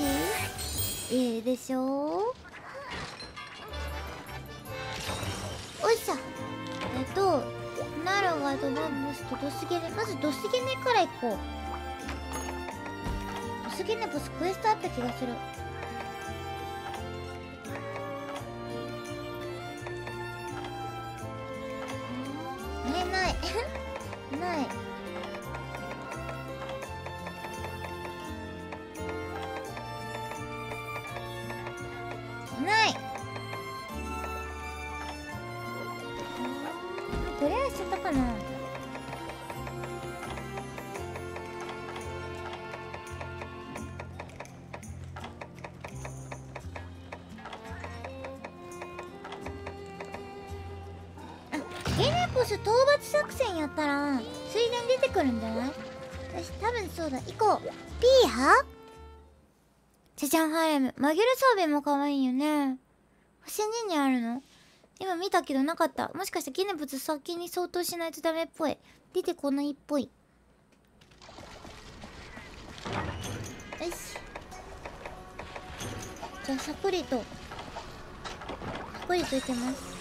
い？いいでしょ？うおいしょえっとナロがドラムスとドスゲネまずドスゲネから行こう。ドスゲネボスクエストあった気がする。あれないない。ない。<laughs> ゲネコス討伐作戦やったら水田出てくるんじゃない？私多分そうだ。行こう。ピーハチェチャンハーレム。マギル装備も可愛いよね。星2にあるの？今見たけどなかった。もしかしてギネブツ先に相当しないとダメっぽい。出てこないっぽい。よし。じゃあさっくりとさっくりといてます。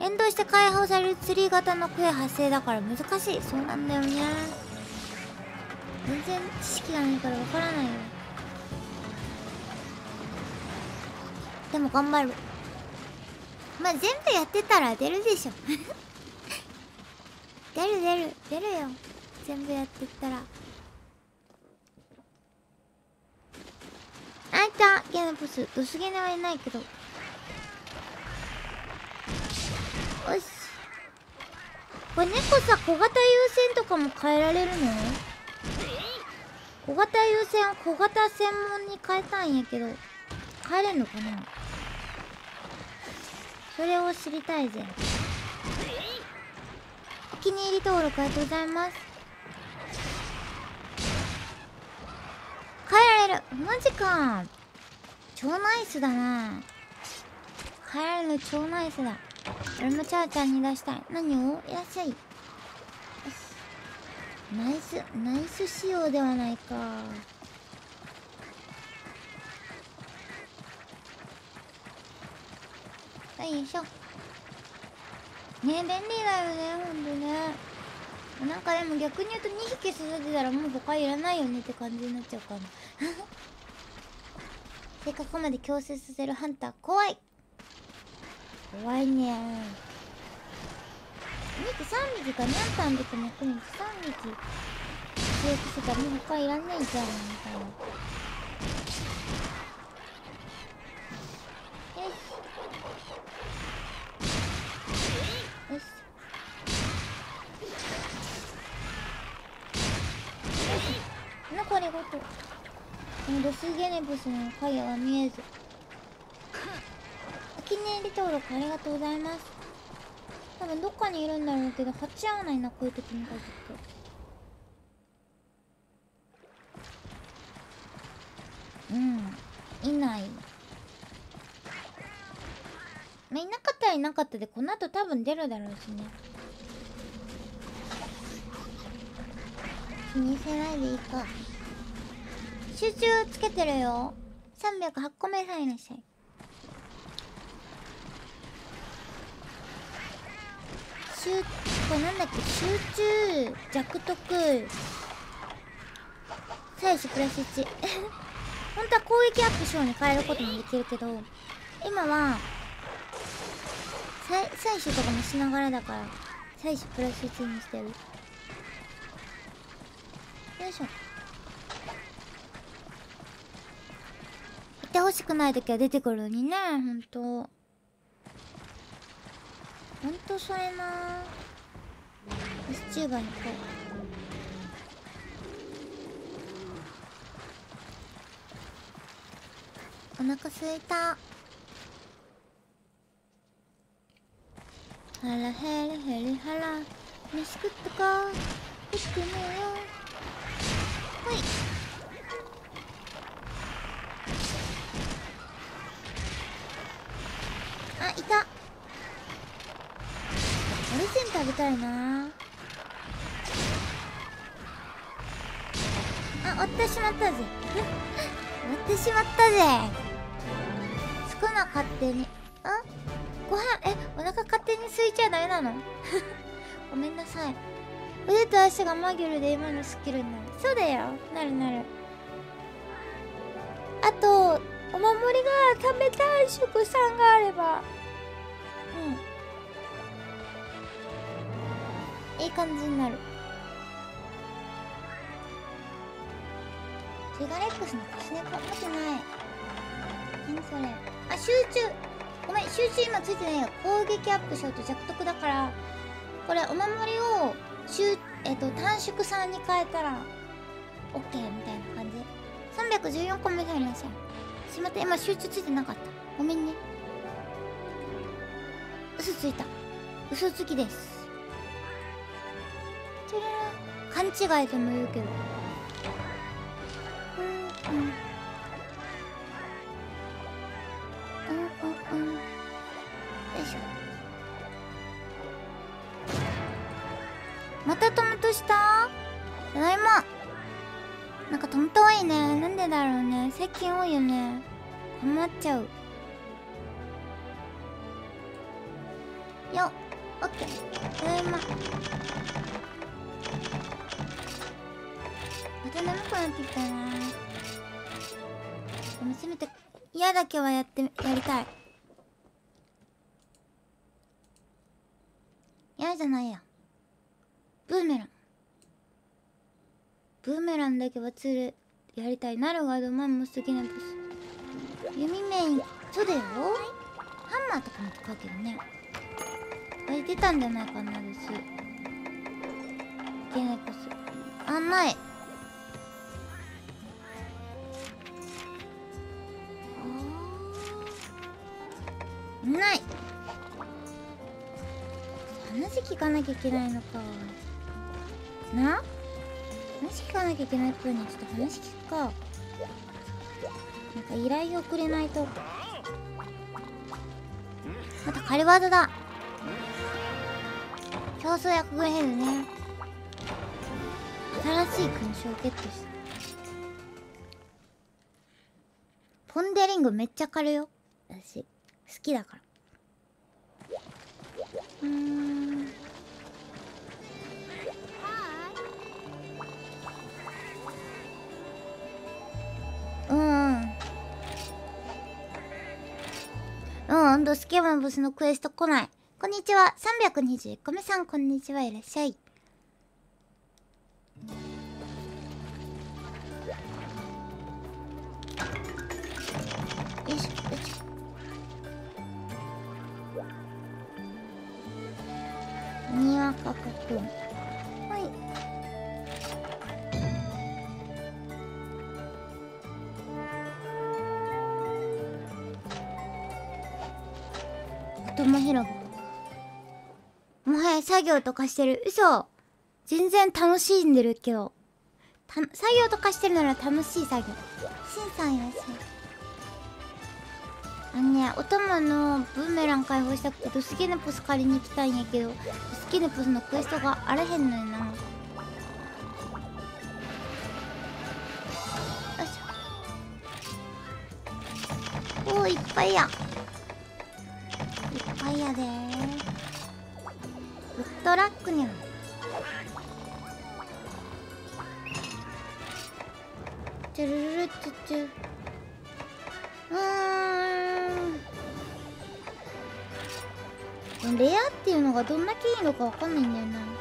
連動して解放されるツリー型の声発生だから難しい。そうなんだよね。全然知識がないからわからないよ。でも頑張る。まあ全部やってたら出るでしょ。<laughs> 出る出る。出るよ。全部やってったら。あいた。ゲネポス。ドスゲネはいないけどよしこれ猫さ小型優先とかも変えられるの？小型優先を小型専門に変えたんやけど変えれんのかな？それを知りたいぜ。お気に入り登録ありがとうございます。変えられる。マジか。超ナイスだな。帰られるの超ナイスだ。俺もチャーちゃんに出したい。何を？いらっしゃい。よしナイスナイス仕様ではないか。よいしょ。ね便利だよねほんとね。なんかでも逆に言うと2匹育てたらもう他いらないよねって感じになっちゃうかな <laughs> せっかくまで強制させるハンター怖い。怖いね。2匹3匹かニャンタンとかも含めて3匹強くしてたらもう他いらないじゃんみたいな。よし。よし。残りごと。このロスゲネブスの影は見えず。お気に入り登録ありがとうございます。多分どっかにいるんだろうけど鉢合わないなこういう時に限って。うん。いない。まあいなかったらいなかったでこの後多分出るだろうしね。気にせないでいいか。集中つけてるよ。308個目さんいらっしゃい。集これなんだっけ？集中弱徳最初プラス1 <laughs> 本当は攻撃アップしように変えることもできるけど今は採取とかもしながらだから採取プラス1にしてる。よいしょ。いてほしくない時は出てくるのにねほんとほんとそれな。スチューバーに行こう。お腹すいた。ハラヘラヘリハラ。飯食ったか食ってねえよほい。あいた。オルセン食べたいな。あ割ってしまったぜ。割ってしまったぜ。少な勝手に。あ？ご飯？えお腹勝手に空いちゃダメなの？<laughs> ごめんなさい。腕と足がマギュルで今のスキルになる。そうだよ。なるなる。あとお守りが食べたい食産があれば。うん。いい感じになる。ティガレックスの腰猫持ってない。何それ。あ集中。ごめん集中今ついてないよ。攻撃アップしようと弱徳だから。これお守りを集えっ、と短縮3に変えたら OK みたいな感じ。314個目がいらっしゃいしまった今集中ついてなかった。ごめんね。嘘ついた。嘘つきです。チャラ勘違いとも言うけど。うんうん。うんうんうんよいしょ。またトムとした？ただいま。なんかトムと多いね。なんでだろうね。最近多いよね。困っちゃう。よっ。オッケー。ただいま。また眠くなってきたなでもせめて嫌だけはやってやりたい。嫌じゃないや。ブーメラン。ブーメランだけはツールやりたい。ナルガードマンモス好きなボス。弓メインそうだよ。ハンマーとかも使うけどね。あれ出たんじゃないかなですいけないボス。あんない。ない。話聞かなきゃいけないのか。な？話聞かなきゃいけないっぽいねちょっと話聞くか。なんか依頼をくれないと。また仮技だ。競争薬軍ヘルね。新しい勲章をゲットした。ポンデリングめっちゃ軽いよ。私好きだから。うーん。うん。うんうんドスケマブスのクエスト来ない。こんにちは。321個目さんこんにちは。いらっしゃいよいしょよい。しょにわかかくん。はい友広もはや作業とかしてる。嘘。全然楽しんでるけど。作業とかしてるなら楽しい作業。しんさんいらっしゃい。あのねお供のブーメラン解放したくてドスケネポス借りに行きたいんやけどドスケネポスのクエストがあらへんのよな。よいしょ。おーいっぱいや。いっぱいやで。ウッドラックに。ゃんチュルルルチュチュ。うーんレアっていうのがどんだけいいのかわかんないんだよな。ね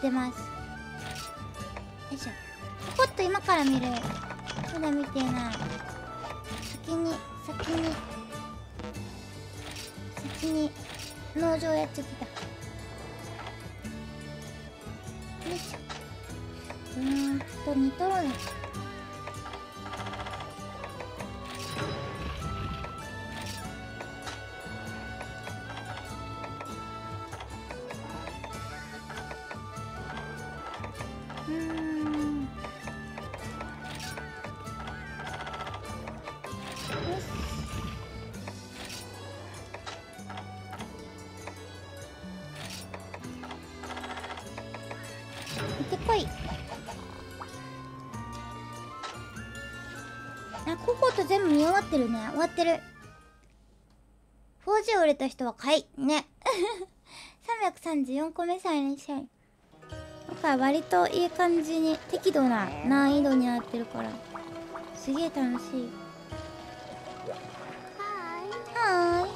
ってます。よいしょ。ポッと今から見る。まだ見てない。先に先に先に農場やっちゃってた。よいしょ。うーんと似とるね。うと全部見終わってるね。終わってる。4G 売れた人は買い。ね。<laughs> 334個目さえいらっしゃい。だから割といい感じに適度な難易度になってるから。すげえ楽しい。はーい。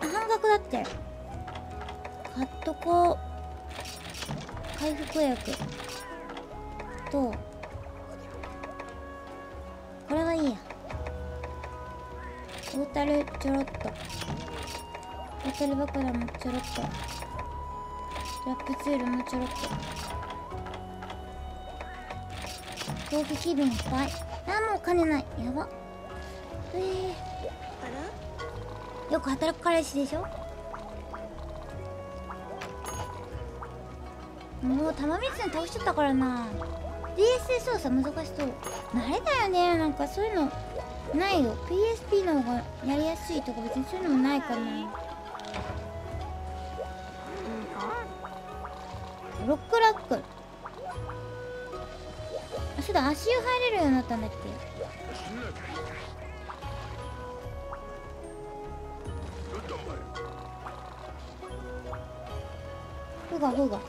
あ半額だって。買っとこう。回復薬。とタルちょろっと。トータル爆弾もちょろっと。ラップツールもちょろっと。攻撃瓶いっぱい。あーもう金ない。やば。えー、よく働く彼氏でしょ？もう玉水に倒しちゃったからな。DS 操作難しそう。慣れだよねなんかそういうの。ないよ。PSP の方がやりやすいとか別にそういうのもないからなロックラック。あそうだ足湯入れるようになったんだっけ？ふがふが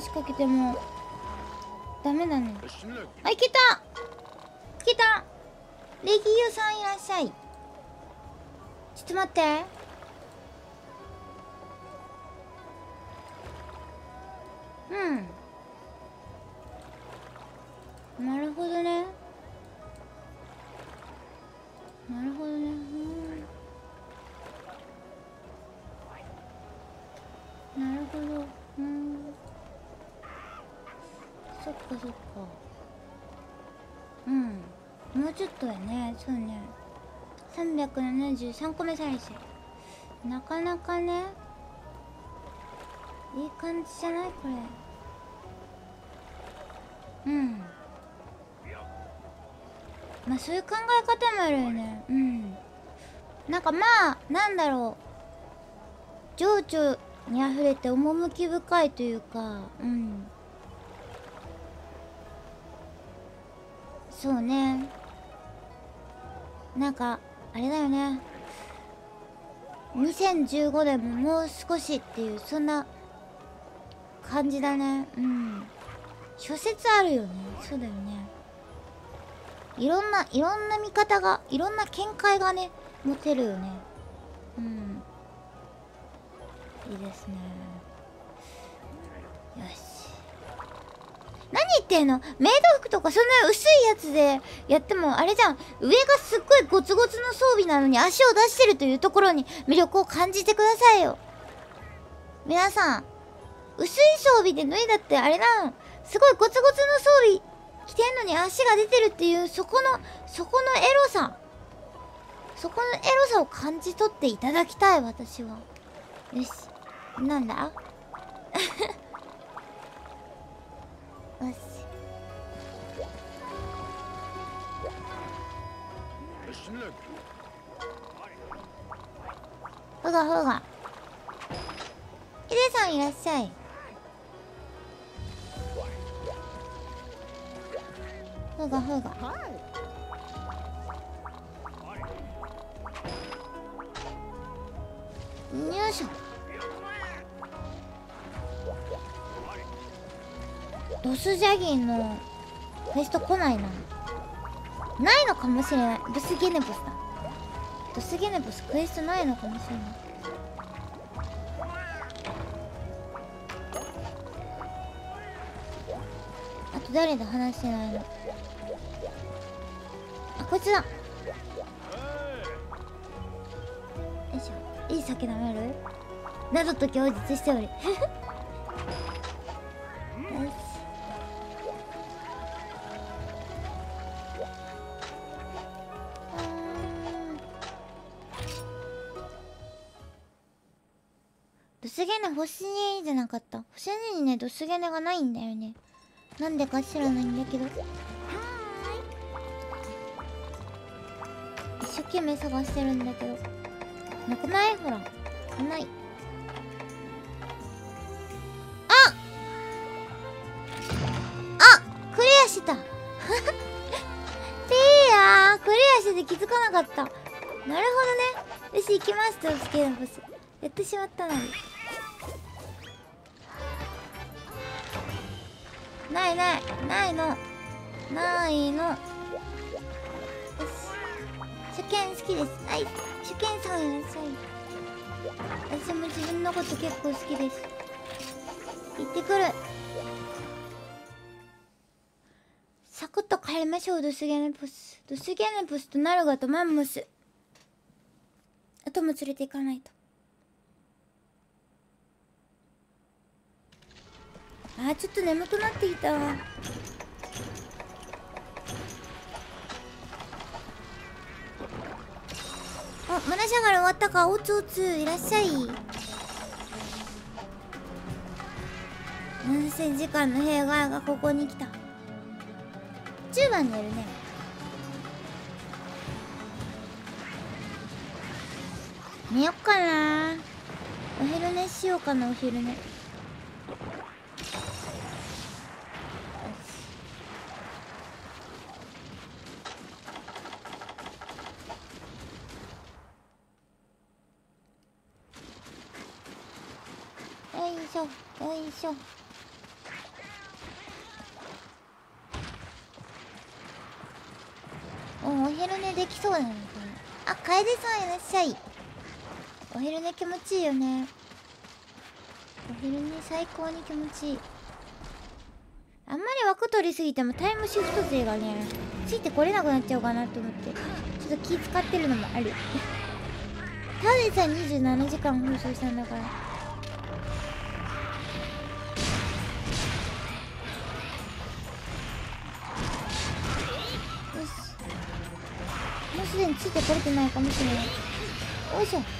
話しかけてもダメだね。あいけた来た。レギオさんいらっしゃい。ちょっと待って。うん。なるほどね。なるほどね。なるほど。うんそっかそっか。うん。もうちょっとやね。そうね。373個目再生。なかなかね。いい感じじゃない？これ。うん。まあそういう考え方もあるよね。うん。なんかまあなんだろう。情緒にあふれて趣深いというか。うん。そうね。なんかあれだよね。2015年ももう少しっていうそんな感じだね。うん。諸説あるよね。そうだよね。いろんないろんな見方がいろんな見解がね持てるよね。うん。いいですね。言ってんの？メイド服とかそんな薄いやつでやってもあれじゃん。上がすっごいゴツゴツの装備なのに足を出してるというところに魅力を感じてくださいよ。皆さん薄い装備で脱いだってあれなの？すごいゴツゴツの装備着てんのに足が出てるっていうそこのそこのエロさ。そこのエロさを感じ取っていただきたい私は。よしなんだ？<laughs> ふがふが。ヒデさんいらっしゃい。ふがふが。よいしょ。ドスジャギンのクエスト来ないな。ないのかもしれない。ドスゲネボスだ。ドスゲネボスクエストないのかもしれない。あと誰で話してないの？あこいつだ。よいしょ。いい酒飲める？などと供述しており。星2じゃなかった。星2にねドスゲネがないんだよね。なんでか知らないんだけど。一生懸命探してるんだけど。なくない？ほら。ない。ああクリアしてた。<laughs> てーやークリアしてて気づかなかった。なるほどね。よし行きます。とスケールボス。やってしまったのに。ないないないの。ないの。よし。初見好きです。はい。初見さんいらっしゃい。私も自分のこと結構好きです。行ってくる。サクッと帰りましょう。ドスゲネポス。ドスゲネポスとナルガとマンモス。あとも連れて行かないと。あーちょっと眠くなってきたわ。あ村しゃがり終わったか？おつおついらっしゃい。7000時間の弊害がここに来た。10番寝るね。寝よっかな。お昼寝しようかなお昼寝いしょよいしょおお昼寝できそうだねこれ。あ楓さんいらっしゃい。お昼寝気持ちいいよね。お昼寝最高に気持ちいい。あんまり枠取りすぎてもタイムシフト勢がねついてこれなくなっちゃうかなと思って。ちょっと気使ってるのもある。ただでさえ27時間放送したんだから。でについてこれてないかもしれない。よいしょ。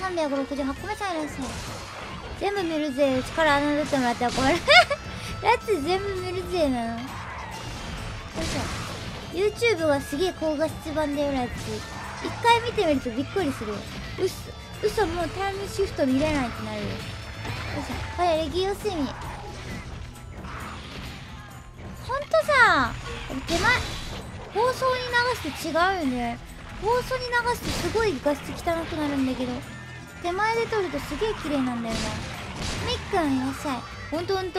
368個目さんいらっしゃい。全部見るぜ力侮ってもらったら困るラッツ全部見るぜなの。よいしょ。YouTube がすげえ高画質版だよラッツ一回見てみるとびっくりするよ。うっそ。嘘もうタイムシフト見れないってなるよ。よいしょ。はいレギオセミほんとさ。手前。放送に流すと違うよね。放送に流すとすごい画質汚くなるんだけど。手前で撮るとすげえ綺麗なんだよな。みっくんいらっしゃい。ほんとほんと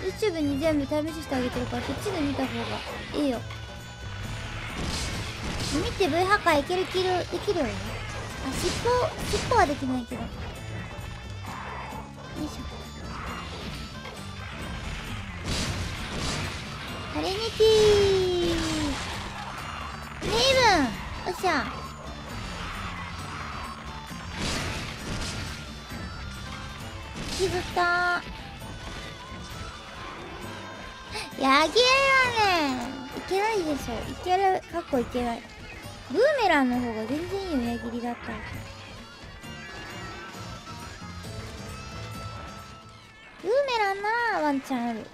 YouTube に全部タイムシフトあげてるからそっちで見た方がいいよ。見て V 破壊いける気るできるよね。あ尻尾尻尾はできないけど。よいしょ。トリニティレイブン。よっしゃ。気づった。やげはねいけないでしょいけるかっこいけない。ブーメランの方が全然いいよ矢切りだったブーメランなワンチャンある。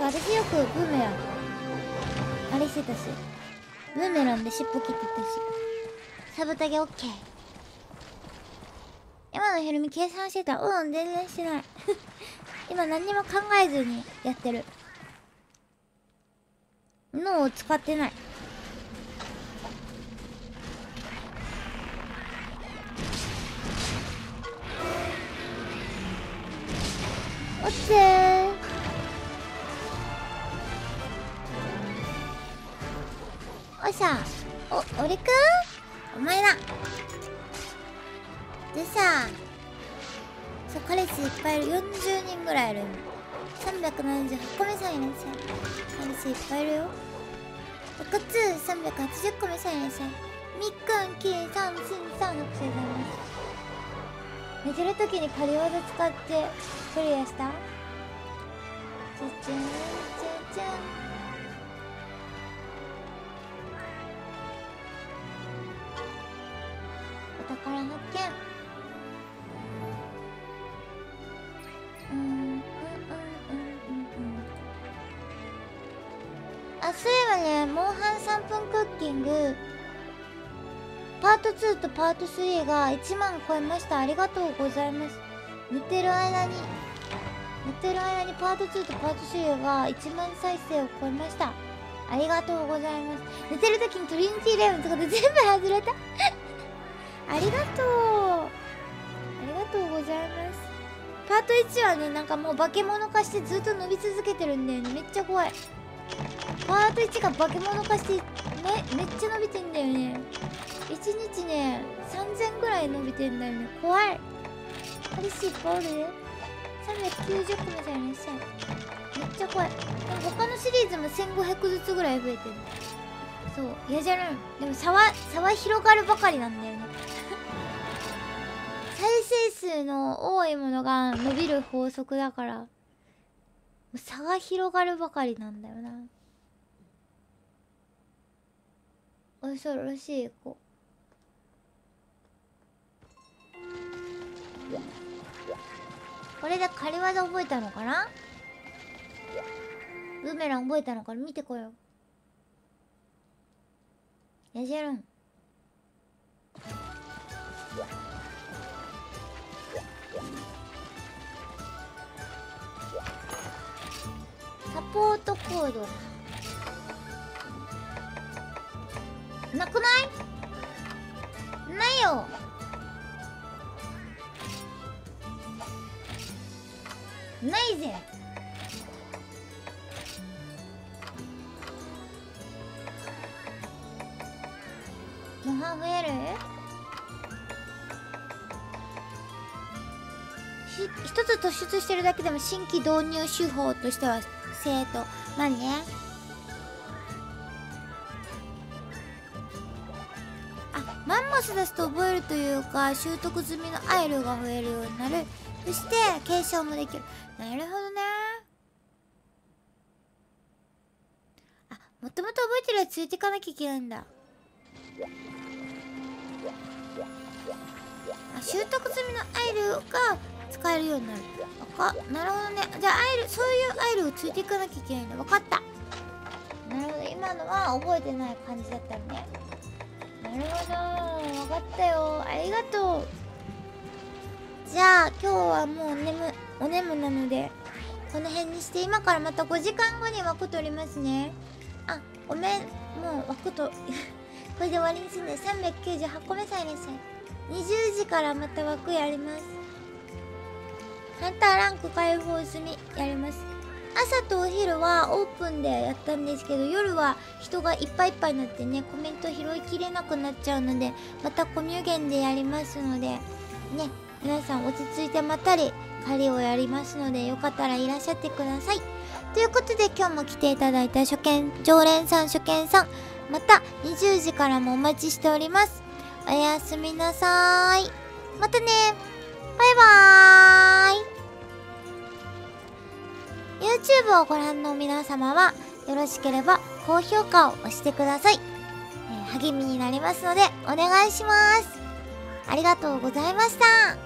私よくブーメラン。あれしてたし。ブーメランで尻尾切ってたし。サブタゲオッケー。今のヘルミ計算してた。うん全然してない。<laughs> 今何も考えずにやってる。脳を使ってない。おっせー。おっしゃお俺くん？お前だ。でさそう彼氏いっぱいいる。40人ぐらいいる378個目さんいらっしゃい彼氏いっぱいいるよ。6つ380個目さんいらっしゃいみっくんきーさんしんさんのくせざいます。寝てる時に仮技使ってクリアした？じゃじゃんじゃじゃんお宝発見あそういえばねモンハン3分クッキングパート2とパート3が1万超えました。ありがとうございます。寝てる間に寝てる間にパート2とパート3が1万再生を超えました。ありがとうございます。寝てる時にトリニティレイブンとかで全部外れた。<laughs> ありがとう。ありがとうございます。パート1はねなんかもう化け物化してずっと伸び続けてるんだよね。めっちゃ怖い。パート1が化け物化してめめっちゃ伸びてんだよね。1日ね3000ぐらい伸びてんだよね。怖い。彼氏いっぱいおる？で390個目じゃいらっしゃいめっちゃ怖い。でも他のシリーズも1500ずつぐらい増えてる。そう。嫌じゃるんでも差は差は広がるばかりなんだよね。<laughs> 再生数の多いものが伸びる法則だから。差が広がるばかりなんだよな。恐ろしい子。これで仮技覚えたのかな？ブーメラン覚えたのかな？見てこよう。やじゃるん。ポートコード。なくない？ないよ。ないぜ。模範増える？ひ一つ突出してるだけでも新規導入手法としては生徒何あマンモス出すと覚えるというか習得済みのアイルが増えるようになる。そして継承もできる。なるほどね。あもともと覚えてるやつ連れていかなきゃいけないんだ。あ習得済みのアイルが使えるようになる。わかなるほどね。じゃあアイルそういうアイルをついていかなきゃいけないんだ。分かった。なるほど。今のは覚えてない感じだったね。なるほど。分かったよ。ありがとう。じゃあ今日はもうお眠お眠なのでこの辺にして今からまた5時間後に枠取りますね。あごめん。もう枠と <laughs> これで終わりにするんで398個目さえにさい20時からまた枠やります。ハンターランク解放済みやります。朝とお昼はオープンでやったんですけど夜は人がいっぱいいっぱいになってねコメント拾いきれなくなっちゃうのでまたコミュゲンでやりますのでね皆さん落ち着いてまたり狩りをやりますのでよかったらいらっしゃってください。ということで今日も来ていただいた初見常連さん初見さんまた20時からもお待ちしております。おやすみなさーい。またね。バイバーイ。YouTube をご覧の皆様はよろしければ高評価を押してください、えー励みになりますのでお願いします。ありがとうございました。